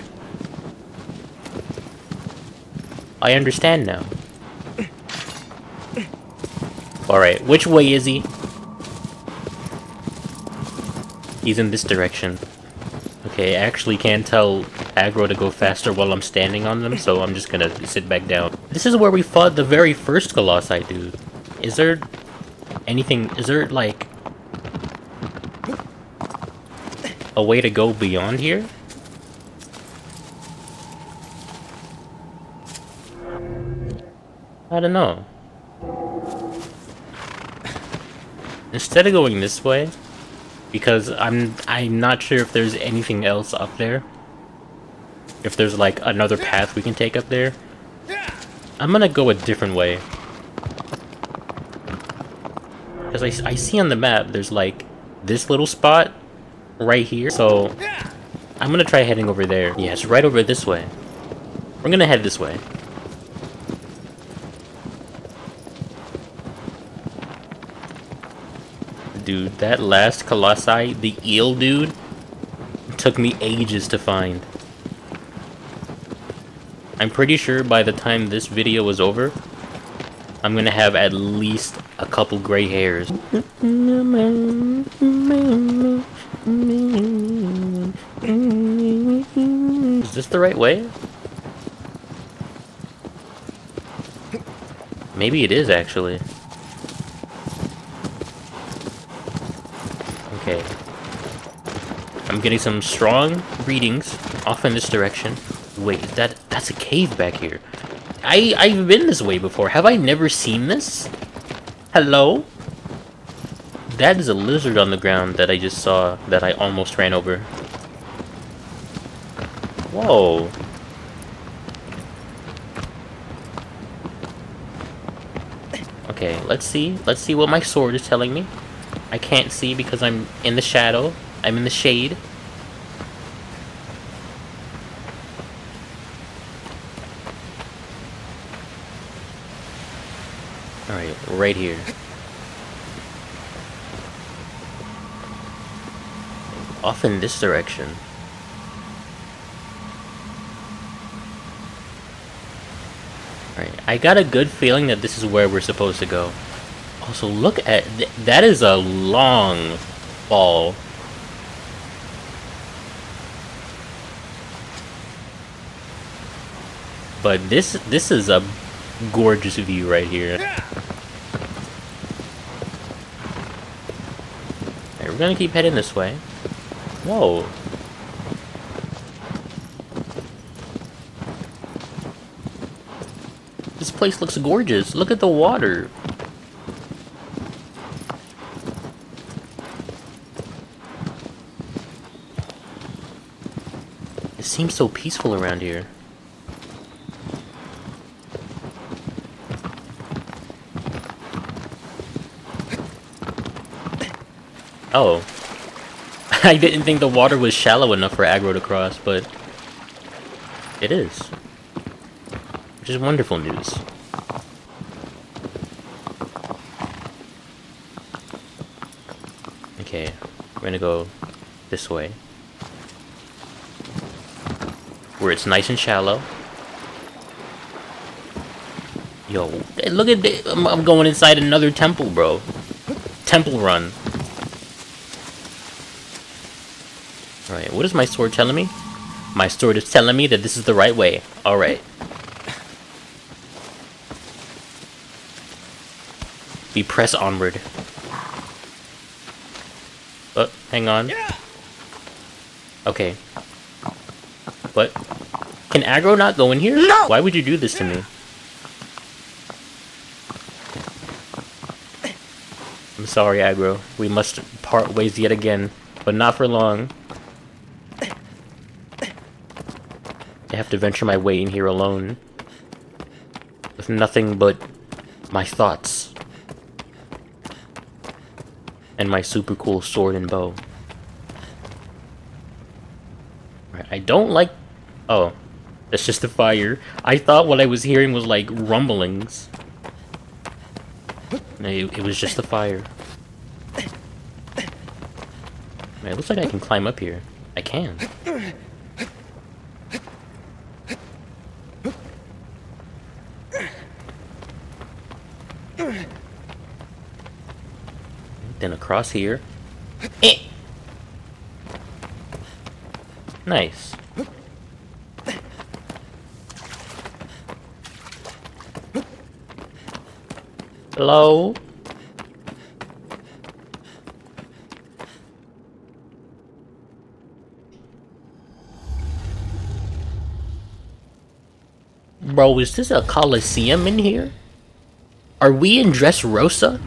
I understand now. Alright, which way is he? He's in this direction. Okay, I actually can't tell Agro to go faster while I'm standing on them, so I'm just gonna sit back down. This is where we fought the very first Colossi dude. Is there anything, is there like a way to go beyond here? I don't know. Instead of going this way, because I'm I'm not sure if there's anything else up there. If there's like another path we can take up there. I'm gonna go a different way. Because I, I see on the map there's like this little spot right here. So I'm gonna try heading over there. Yeah, it's right over this way. We're gonna head this way. Dude, that last Colossi, the eel dude, took me ages to find. I'm pretty sure by the time this video was over, I'm gonna have at least a couple gray hairs. Is this the right way? Maybe it is actually. Okay. I'm getting some strong readings off in this direction. Wait, that that's a cave back here. I I've been this way before. Have I never seen this? Hello? That is a lizard on the ground that I just saw that I almost ran over. Whoa. Okay, let's see. Let's see what my sword is telling me. I can't see because I'm in the shadow. I'm in the shade. Alright, right here. Off in this direction. Alright, I got a good feeling that this is where we're supposed to go. Also, look at... Th that is a long fall. But this this is a gorgeous view right here. Alright, we're gonna keep heading this way. Whoa. This place looks gorgeous. Look at the water. It seems so peaceful around here. Oh. [LAUGHS] I didn't think the water was shallow enough for Agro to cross, but it is. Which is wonderful news. Okay, we're gonna go this way. Where it's nice and shallow. Yo, look at this. I'm, I'm going inside another temple, bro. Temple run. Alright, what is my sword telling me? My sword is telling me that this is the right way. Alright. We press onward. Oh, hang on. Okay. What? Can Agro not go in here? No! Why would you do this to me? I'm sorry, Agro. We must part ways yet again, but not for long. I have to venture my way in here alone. With nothing but my thoughts. And my super cool sword and bow. I don't like... Oh. That's just the fire. I thought what I was hearing was like rumblings. No, it, it was just the fire. It looks like I can climb up here. I can. Then across here. Eh. Nice. Hello? Bro, is this a coliseum in here? Are we in Dressrosa?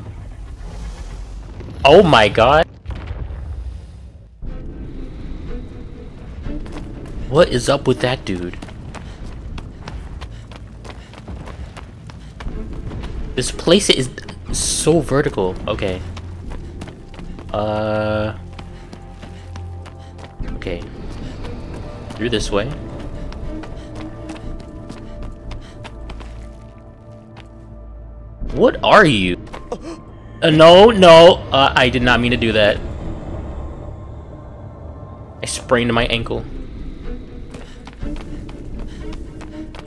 Oh my god. What is up with that dude? This place is so vertical. Okay. Uh... Okay. Through this way. What are you? Uh, no, no, uh, I did not mean to do that. I sprained my ankle.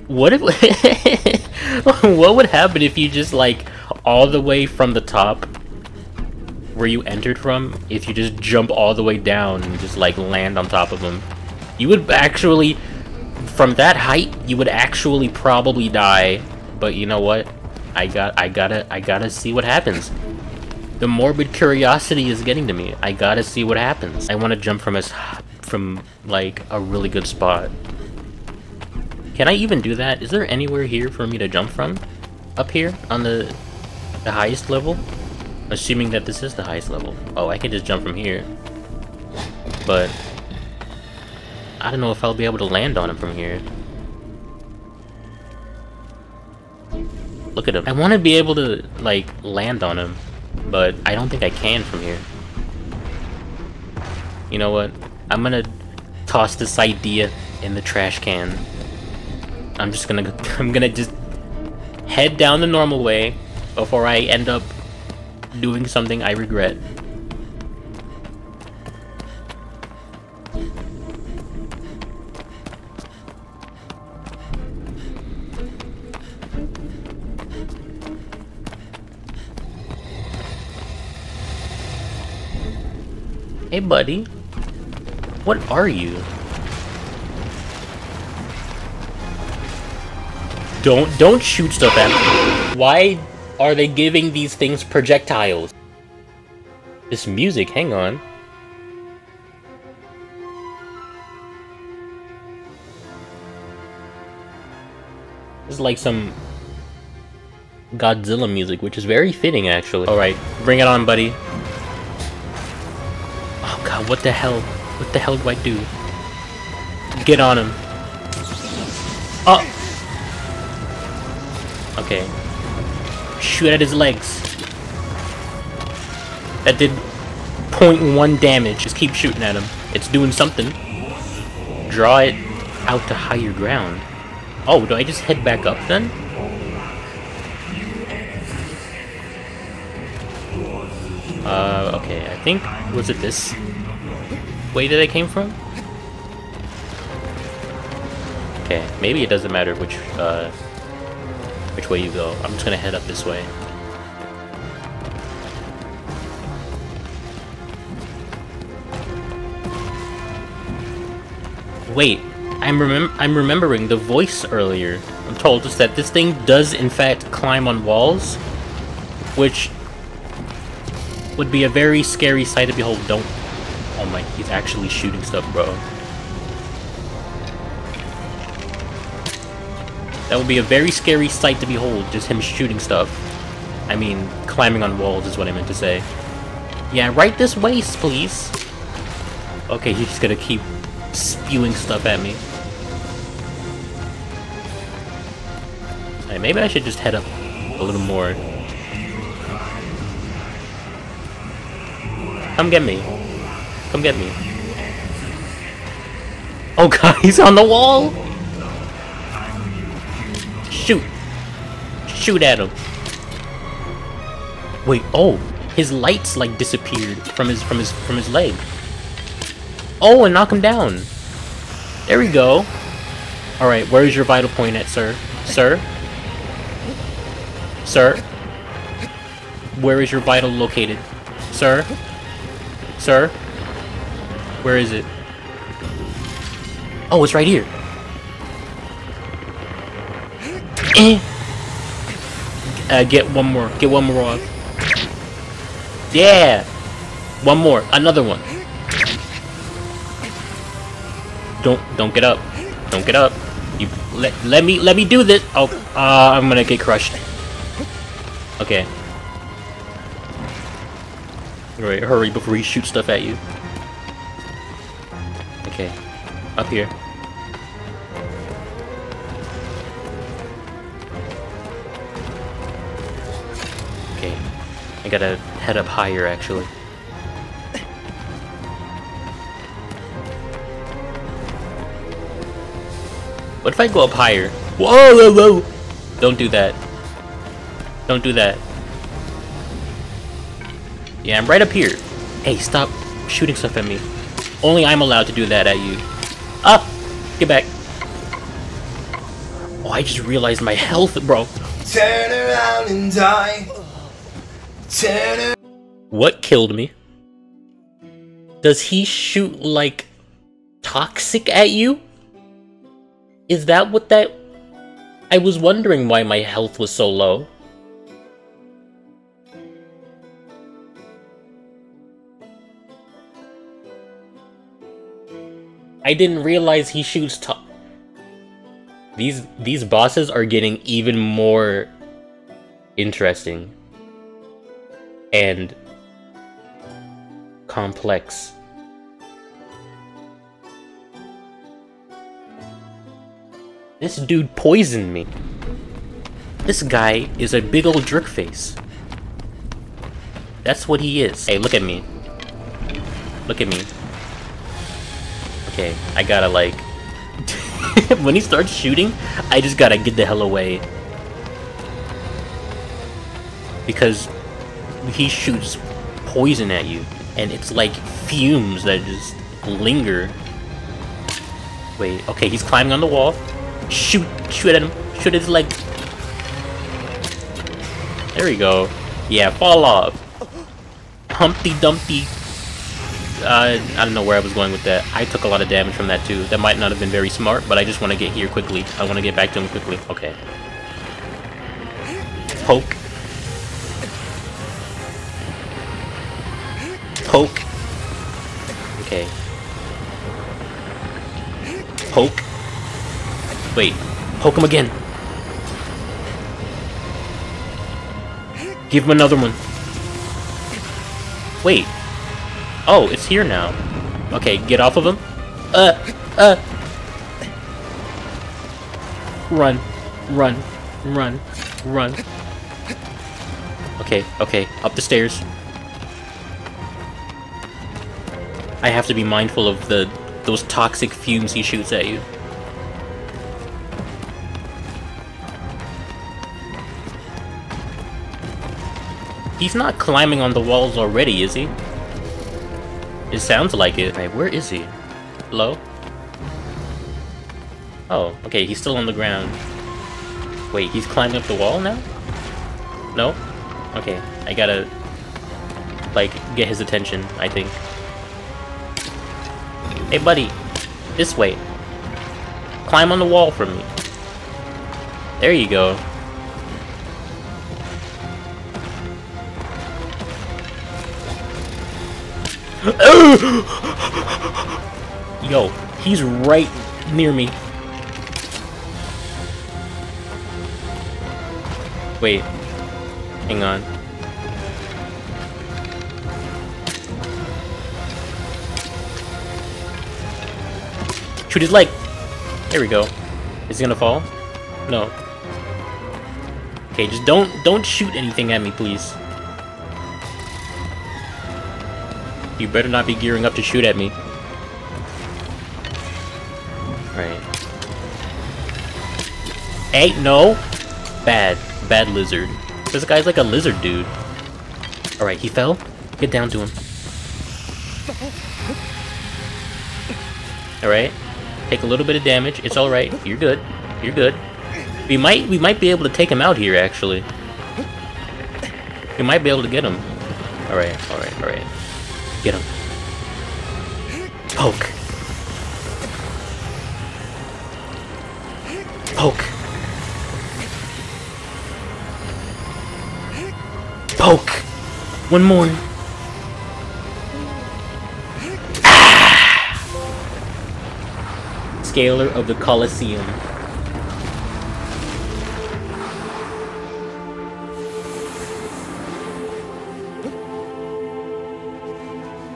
What if... [LAUGHS] what would happen if you just, like, all the way from the top where you entered from, if you just jump all the way down and just, like, land on top of them? You would actually... From that height, you would actually probably die. But you know what? I got... I gotta... I gotta see what happens. The morbid curiosity is getting to me. I gotta see what happens. I want to jump from as from like a really good spot. Can I even do that? Is there anywhere here for me to jump from? Up here on the the highest level? Assuming that this is the highest level. Oh, I can just jump from here. But I don't know if I'll be able to land on him from here. Look at him. I want to be able to like land on him but I don't think I can from here. You know what? I'm gonna toss this idea in the trash can. I'm just gonna [LAUGHS] I'm gonna just head down the normal way before I end up doing something I regret. Buddy. What are you? Don't don't shoot stuff at me. Why are they giving these things projectiles? This music, hang on. This is like some Godzilla music, which is very fitting actually. Alright, bring it on, buddy. God, what the hell? What the hell do I do? Get on him. Oh! Okay. Shoot at his legs. That did 0.1 damage. Just keep shooting at him. It's doing something. Draw it out to higher ground. Oh, do I just head back up then? Uh, okay, I think, was it this way that I came from? Okay, maybe it doesn't matter which, uh, which way you go. I'm just gonna head up this way. Wait, I'm remem I'm remembering the voice earlier. I'm told us that this thing does in fact climb on walls, which would be a very scary sight to behold. Don't Oh my, he's actually shooting stuff, bro. That would be a very scary sight to behold, just him shooting stuff. I mean, climbing on walls is what I meant to say. Yeah, right this way, please. Okay, he's gonna keep spewing stuff at me. Maybe I should just head up a little more. Come get me. Come get me. Oh god, [LAUGHS] he's on the wall! Shoot! Shoot at him! Wait, oh! His lights like disappeared from his from his from his leg. Oh, and knock him down! There we go! Alright, where is your vital point at, sir? Sir? Sir? Where is your vital located? Sir? Sir? Where is it? Oh, it's right here. Eh. Uh, get one more. Get one more off. Yeah! One more. Another one. Don't don't get up. Don't get up. You let let me let me do this. Oh, uh, I'm gonna get crushed. Okay. Alright, hurry before he shoots stuff at you. Okay. Up here. Okay. I gotta head up higher, actually. What if I go up higher? Whoa, whoa, whoa! Don't do that. Don't do that. Yeah, I'm right up here. Hey, stop shooting stuff at me. Only I'm allowed to do that at you. Ah! Get back. Oh, I just realized my health, bro. Turn around and die. Turn around. What killed me? Does he shoot, like, toxic at you? Is that what that... I was wondering why my health was so low. I didn't realize he shoots to These these bosses are getting even more interesting and complex. This dude poisoned me. This guy is a big old jerk face. That's what he is. Hey, look at me. Look at me. Okay, I gotta like... [LAUGHS] when he starts shooting, I just gotta get the hell away. Because he shoots poison at you, and it's like fumes that just linger. Wait, okay, he's climbing on the wall. Shoot, shoot at him, shoot at his leg. There we go. Yeah, fall off. Humpty Dumpty. Uh, I don't know where I was going with that. I took a lot of damage from that too. That might not have been very smart, but I just want to get here quickly. I want to get back to him quickly. Okay. Poke. Poke. Okay. Poke. Wait. Poke him again. Give him another one. Wait. Oh, it's here now. Okay, get off of him. Uh, uh. Run, run, run, run. Okay, okay, up the stairs. I have to be mindful of the those toxic fumes he shoots at you. He's not climbing on the walls already, is he? It sounds like it. Right, where is he? Hello? Oh, okay, he's still on the ground. Wait, he's climbing up the wall now? No? Okay, I gotta, like, get his attention, I think. Hey, buddy! This way. Climb on the wall for me. There you go. Yo, he's right near me. Wait. Hang on. Shoot his leg! There we go. Is he gonna fall? No. Okay, just don't don't shoot anything at me, please. You better not be gearing up to shoot at me. Right. Hey, no! Bad. Bad lizard. This guy's like a lizard dude. Alright, he fell. Get down to him. Alright. Take a little bit of damage. It's alright. You're good. You're good. We might we might be able to take him out here actually. We might be able to get him. Alright, alright, alright. Get him. Poke. Poke. Poke. One more. Ah! Scaler of the Colosseum.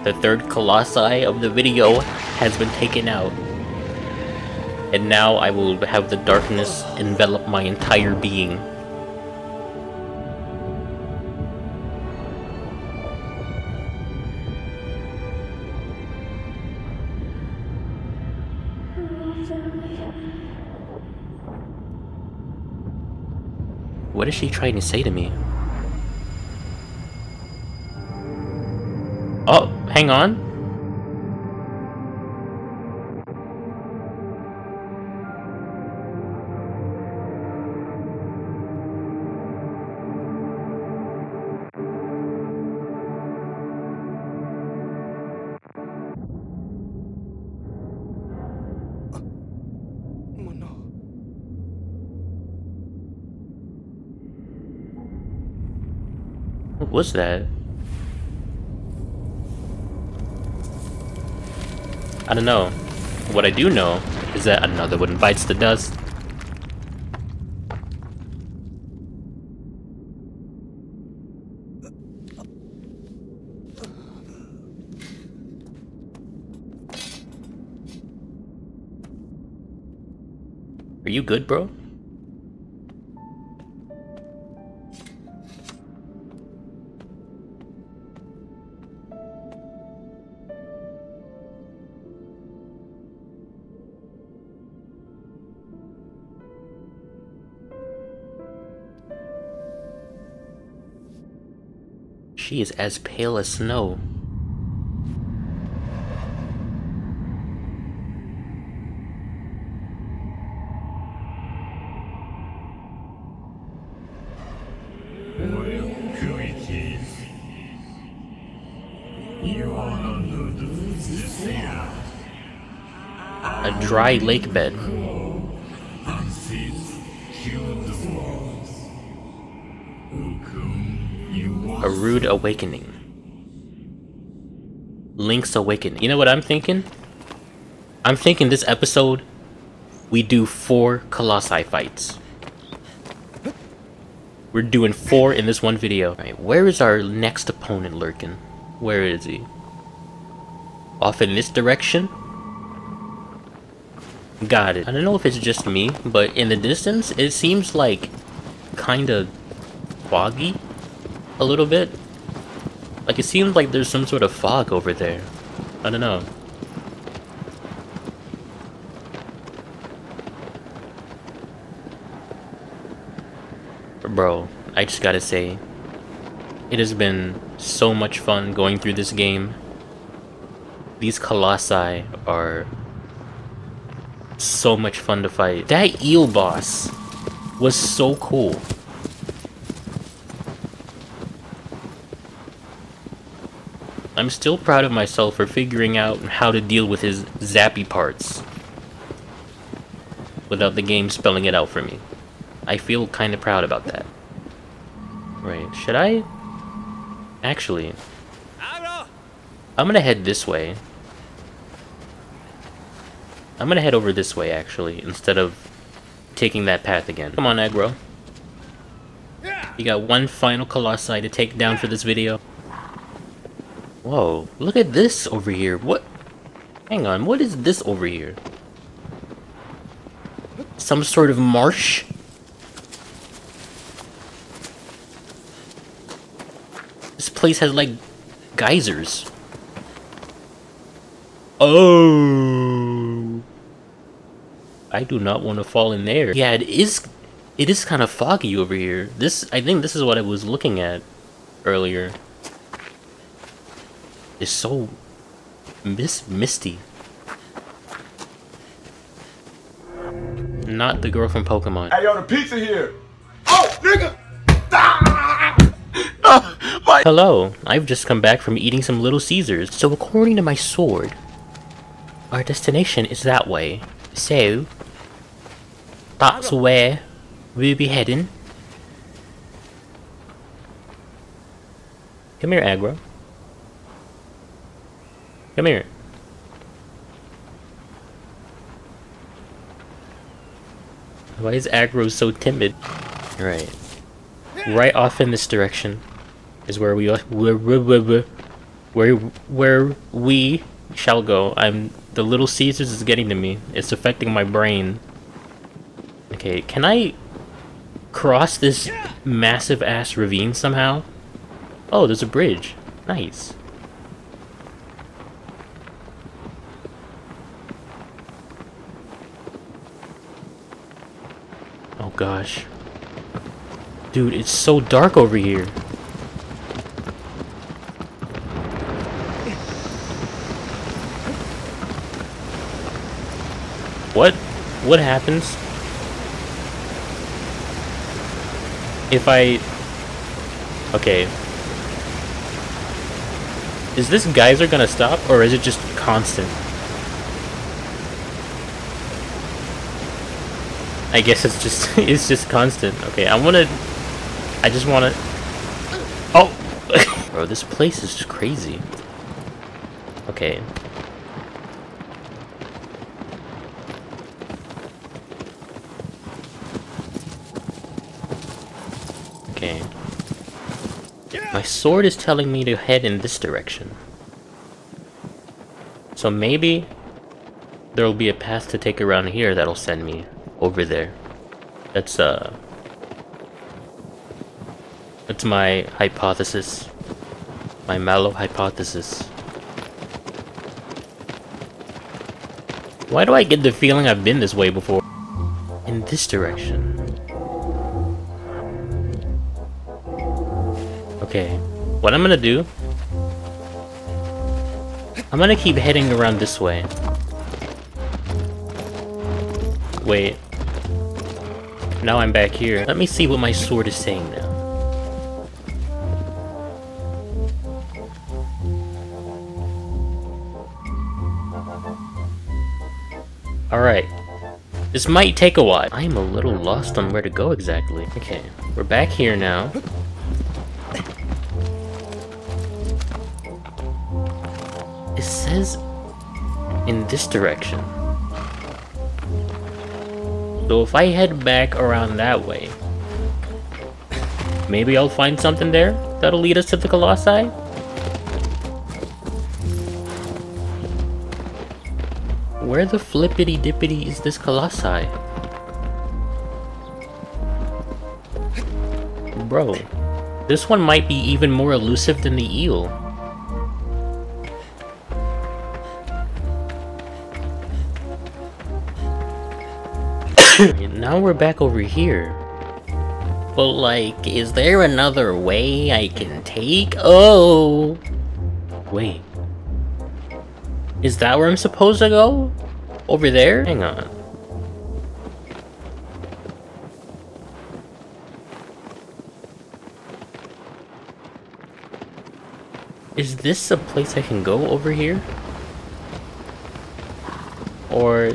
The third colossi of the video has been taken out. And now I will have the darkness envelop my entire being. What is she trying to say to me? Hang on. What was that? I don't know. What I do know is that another one bites the dust. Are you good, bro? She is as pale as snow. A dry lake bed. A rude awakening. Link's awakening. You know what I'm thinking? I'm thinking this episode, we do four Colossi fights. We're doing four in this one video. Alright, where is our next opponent lurking? Where is he? Off in this direction? Got it. I don't know if it's just me, but in the distance, it seems like kinda foggy a little bit. Like it seems like there's some sort of fog over there. I don't know. Bro, I just gotta say, it has been so much fun going through this game. These colossi are so much fun to fight. That eel boss was so cool. I'm still proud of myself for figuring out how to deal with his zappy parts without the game spelling it out for me. I feel kind of proud about that. Right, should I? Actually, I'm gonna head this way. I'm gonna head over this way, actually, instead of taking that path again. Come on, Agro. You got one final Colossi to take down for this video. Whoa, look at this over here. What? Hang on, what is this over here? Some sort of marsh? This place has like geysers. Oh. I do not want to fall in there. Yeah, it is it is kind of foggy over here. This I think this is what I was looking at earlier. It's so mis misty. Not the girl from Pokemon. Hey, yo, the pizza here. Oh, nigga. [LAUGHS] Ah, Hello, I've just come back from eating some Little Caesars. So according to my sword, our destination is that way. So, that's where we'll be heading. Come here, Agro. Come here. Why is Agro so timid? Right. Right off in this direction is where we where where where, where we shall go. I'm the Little Caesars is getting to me. It's affecting my brain. Okay, can I cross this massive ass ravine somehow? Oh, there's a bridge. Nice. gosh. Dude, it's so dark over here. What? What happens? If I... Okay. Is this geyser gonna stop, or is it just constant? I guess it's just [LAUGHS] it's just constant. Okay, I wanna I just wanna Oh [LAUGHS] Bro, this place is just crazy. Okay. Okay. My sword is telling me to head in this direction. So maybe there'll be a path to take around here that'll send me over there. That's, uh... That's my hypothesis. My Malo hypothesis. Why do I get the feeling I've been this way before? In this direction. Okay, what I'm gonna do... I'm gonna keep heading around this way. Wait. Now I'm back here. Let me see what my sword is saying now. Alright. This might take a while. I am a little lost on where to go exactly. Okay, we're back here now. It says in this direction. So if I head back around that way, maybe I'll find something there that'll lead us to the Colossi? Where the flippity dippity is this Colossi? Bro, this one might be even more elusive than the eel. [LAUGHS] now we're back over here. But like, is there another way I can take? Oh! Wait. Is that where I'm supposed to go? Over there? Hang on. Is this a place I can go over here? Or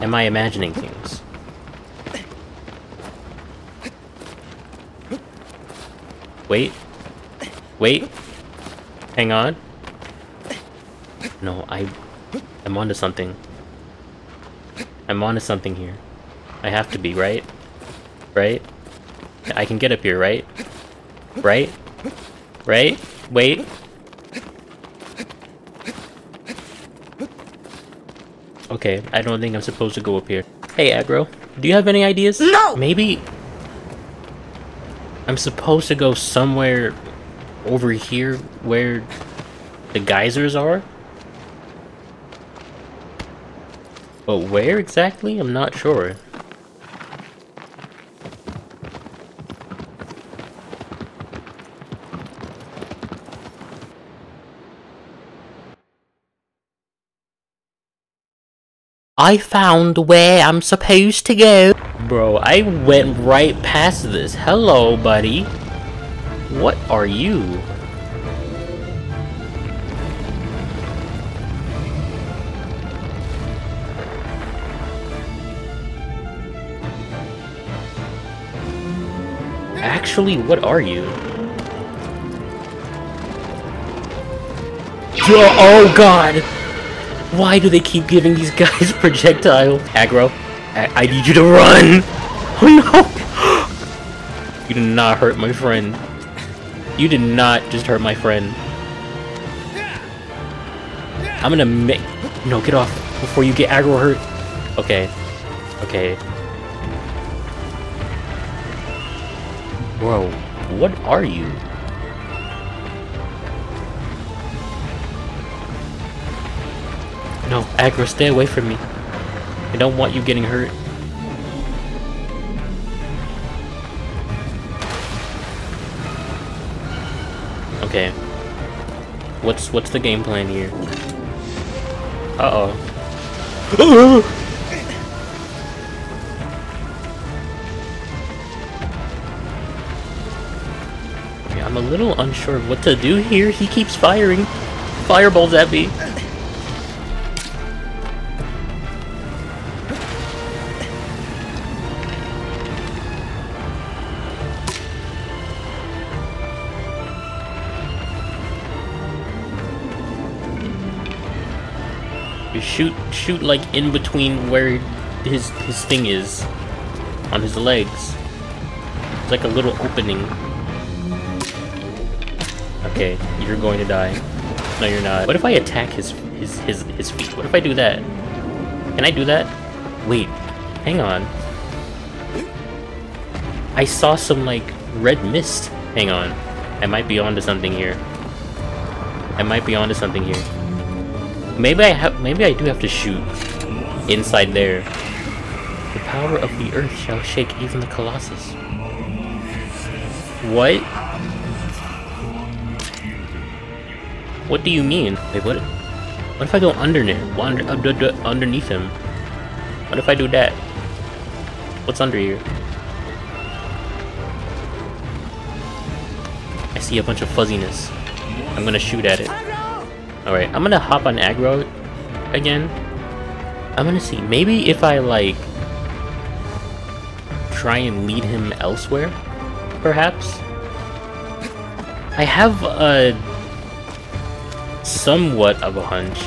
am I imagining things? Wait. Wait. Hang on. No, I... I'm onto something. I'm onto something here. I have to be, right? Right? I can get up here, right? Right? Right? Wait. Okay, I don't think I'm supposed to go up here. Hey, Agro, do you have any ideas? No! Maybe... I'm supposed to go somewhere over here where the geysers are? But where exactly? I'm not sure. I found where I'm supposed to go. Bro, I went right past this. Hello, buddy. What are you? Actually, what are you? Oh god! Why do they keep giving these guys [LAUGHS] projectile? Agro, I, I need you to run! Oh no! [GASPS] You did not hurt my friend. You did not just hurt my friend. I'm gonna make- No, get off before you get Agro hurt. Okay. Okay. Bro, what are you? No, Agro, stay away from me. I don't want you getting hurt. Okay. What's what's the game plan here? Uh-oh. Yeah, I'm a little unsure of what to do here. He keeps firing fireballs at me. Shoot, shoot like in between where his his thing is on his legs. It's like a little opening. Okay, you're going to die. No, you're not. What if I attack his his his his feet? What if I do that? Can I do that? Wait, hang on. I saw some like red mist. Hang on. I might be onto something here. I might be onto something here. Maybe I have. Maybe I do have to shoot inside there. The power of the earth shall shake even the colossus. What? What do you mean? Wait, what? What if I go underneath, under, under, uh, underneath him? What if I do that? What's under here? I see a bunch of fuzziness. I'm gonna shoot at it. Alright, I'm gonna hop on Agro again. I'm gonna see. Maybe if I, like, try and lead him elsewhere, perhaps? I have a somewhat of a hunch.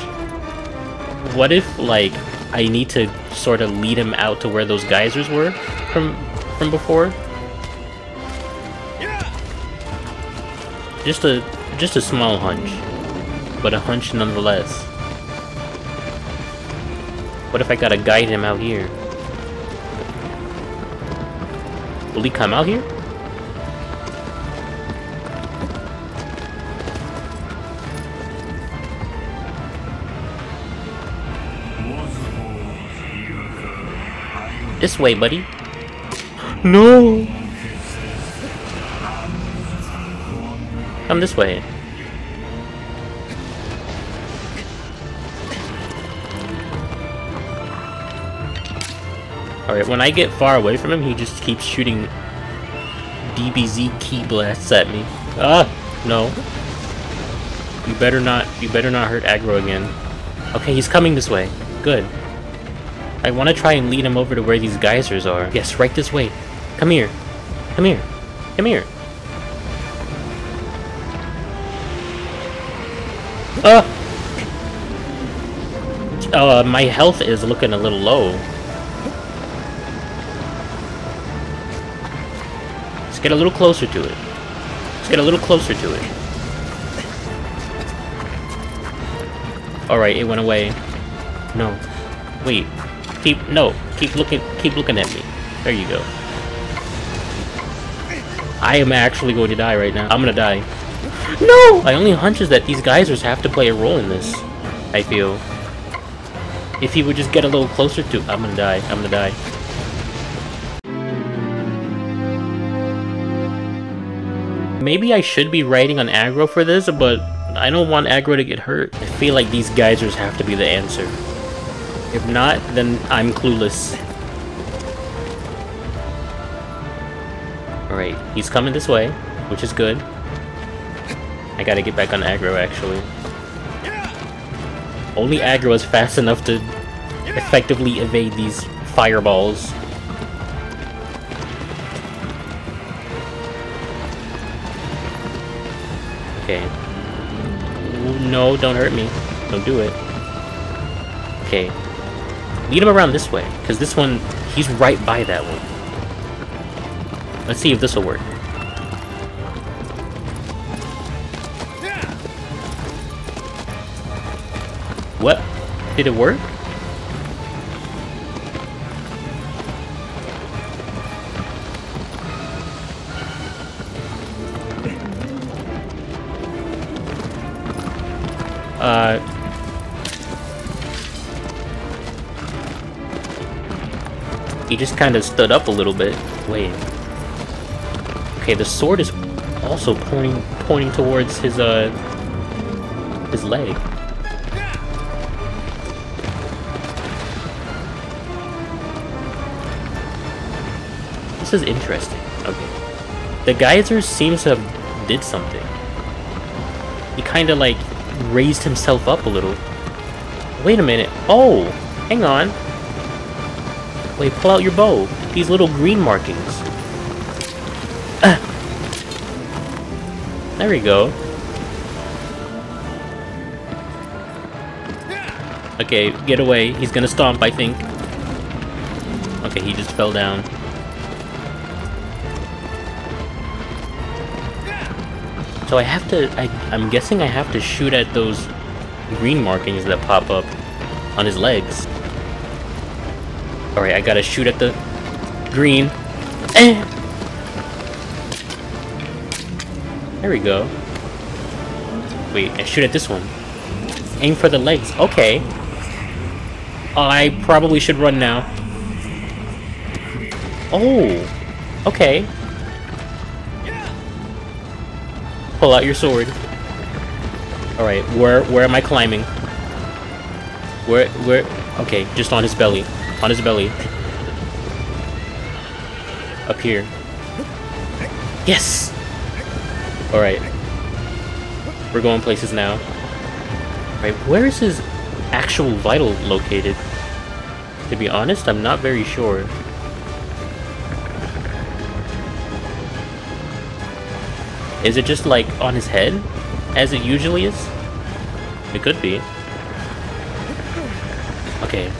What if, like, I need to sort of lead him out to where those geysers were from from before? Just a just a small hunch, but a hunch nonetheless. What if I gotta guide him out here? Will he come out here? This way, buddy. No! Come this way. Alright, when I get far away from him, he just keeps shooting DBZ ki blasts at me. Ah! No. You better not, you better not hurt Agro again. Okay, he's coming this way. Good. I want to try and lead him over to where these geysers are. Yes, right this way. Come here. Come here. Come here. Uh! Uh, my health is looking a little low. Let's get a little closer to it. Let's get a little closer to it. Alright, it went away. No. Wait. Keep no. Keep looking keep looking at me. There you go. I am actually going to die right now. I'm gonna die. No! My only hunch is that these geysers have to play a role in this. I feel. If he would just get a little closer to I'm gonna die. I'm gonna die. Maybe I should be writing on Agro for this, but I don't want Agro to get hurt. I feel like these geysers have to be the answer. If not, then I'm clueless. Alright, he's coming this way, which is good. I gotta get back on Agro, actually. Only Agro is fast enough to effectively evade these fireballs. No, don't hurt me. Don't do it. Okay. Lead him around this way, because this one, he's right by that one. Let's see if this will work. What? Did it work? Uh, he just kind of stood up a little bit. Wait. Okay, the sword is also pointing pointing towards his uh his leg. This is interesting. Okay. The geyser seems to have did something. He kind of like raised himself up a little. Wait a minute. Oh, hang on. Wait, pull out your bow. These little green markings. Ah. There we go. Okay, get away. He's gonna stomp, I think. Okay, he just fell down. So I have to, I, I'm guessing I have to shoot at those green markings that pop up on his legs. Alright, I gotta shoot at the green. Eh! There we go. Wait, I shoot at this one. Aim for the legs. Okay. I probably should run now. Oh! Okay. Pull out your sword. Alright, where where am I climbing? Where where okay, just on his belly. On his belly. [LAUGHS] Up here. Yes! Alright. We're going places now. Right, where is his actual vital located? To be honest, I'm not very sure. Is it just like on his head? As it usually is? It could be. Okay.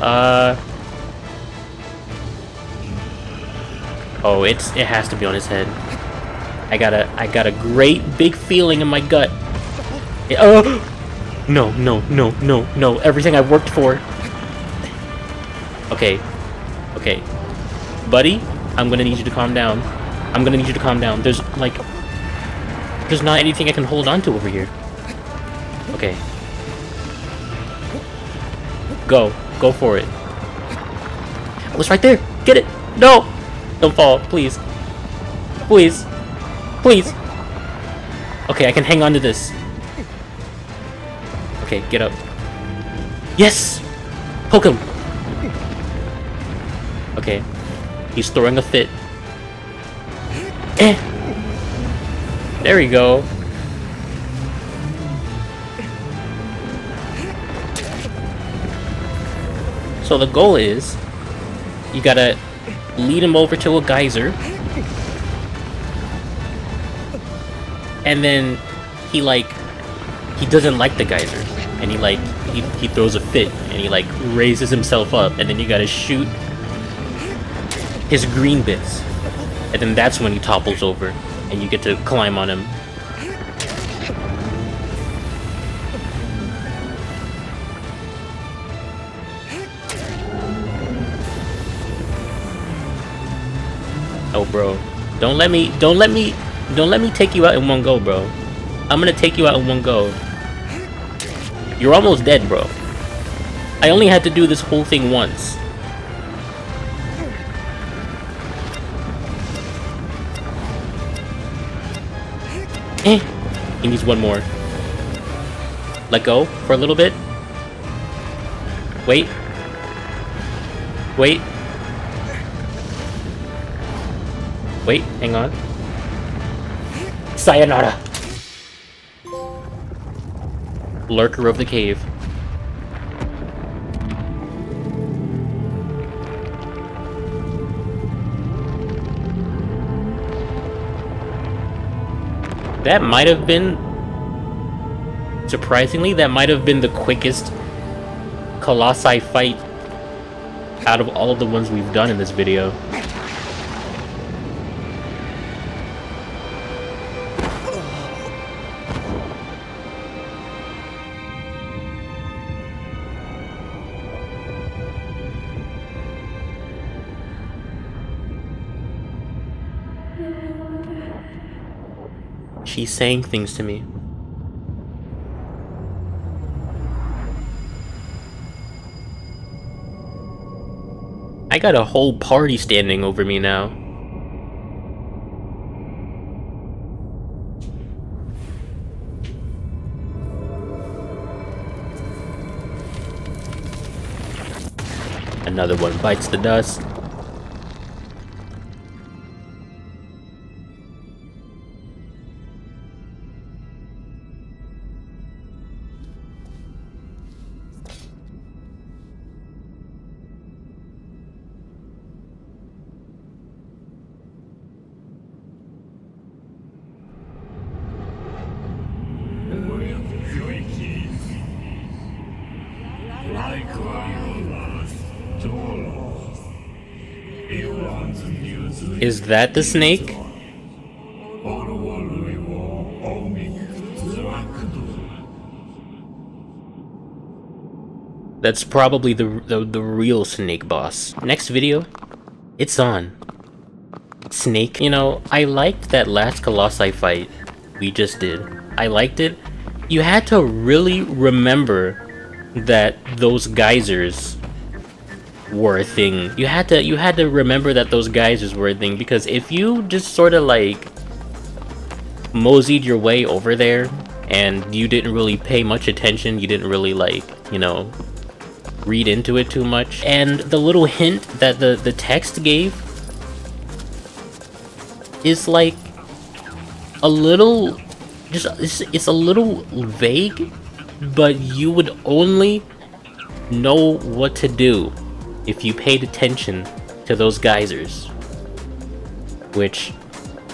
Uh... Oh, it's it has to be on his head. I got a I got a great big feeling in my gut. It, oh! No, no, no, no, no. Everything I've worked for. Okay. Okay. Buddy, I'm gonna need you to calm down. I'm gonna need you to calm down. There's, like... There's not anything I can hold on to over here. Okay. Go. Go for it. Oh, it's right there! Get it! No! Don't fall, please. Please. Please! Okay, I can hang on to this. Okay, get up. Yes! Poke him! Okay. He's throwing a fit. Eh! There we go. So the goal is, you gotta lead him over to a geyser, and then he like, he doesn't like the geyser, and he like, he, he throws a fit, and he like raises himself up, and then you gotta shoot his green bits. And then that's when he topples over, and you get to climb on him. Oh, bro. Don't let me, don't let me, don't let me take you out in one go, bro. I'm gonna take you out in one go. You're almost dead, bro. I only had to do this whole thing once. He needs one more. Let go for a little bit. Wait. Wait. Wait, hang on. Sayonara! Lurker of the cave. That might have been... Surprisingly, that might have been the quickest Colossi fight out of all the ones we've done in this video. She's saying things to me. I got a whole party standing over me now. Another one bites the dust. That the snake? That's probably the, the, the real snake boss. Next video, it's on. Snake. You know, I liked that last Colossi fight we just did. I liked it. You had to really remember that those geysers were a thing. You had to you had to remember that those geysers were a thing because if you just sort of like moseyed your way over there and you didn't really pay much attention, you didn't really like, you know, read into it too much. And the little hint that the, the text gave is like a little just it's, it's a little vague but you would only know what to do if you paid attention to those geysers which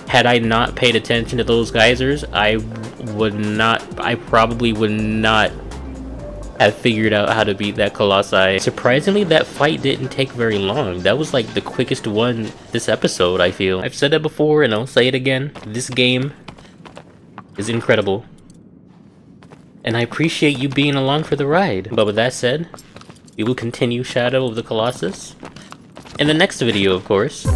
had I not paid attention to those geysers I would not I probably would not have figured out how to beat that Colossi. Surprisingly, that fight didn't take very long. That was like the quickest one this episode, I feel. I've said that before and I'll say it again. This game is incredible. And I appreciate you being along for the ride. But with that said, we will continue Shadow of the Colossus in the next video, of course.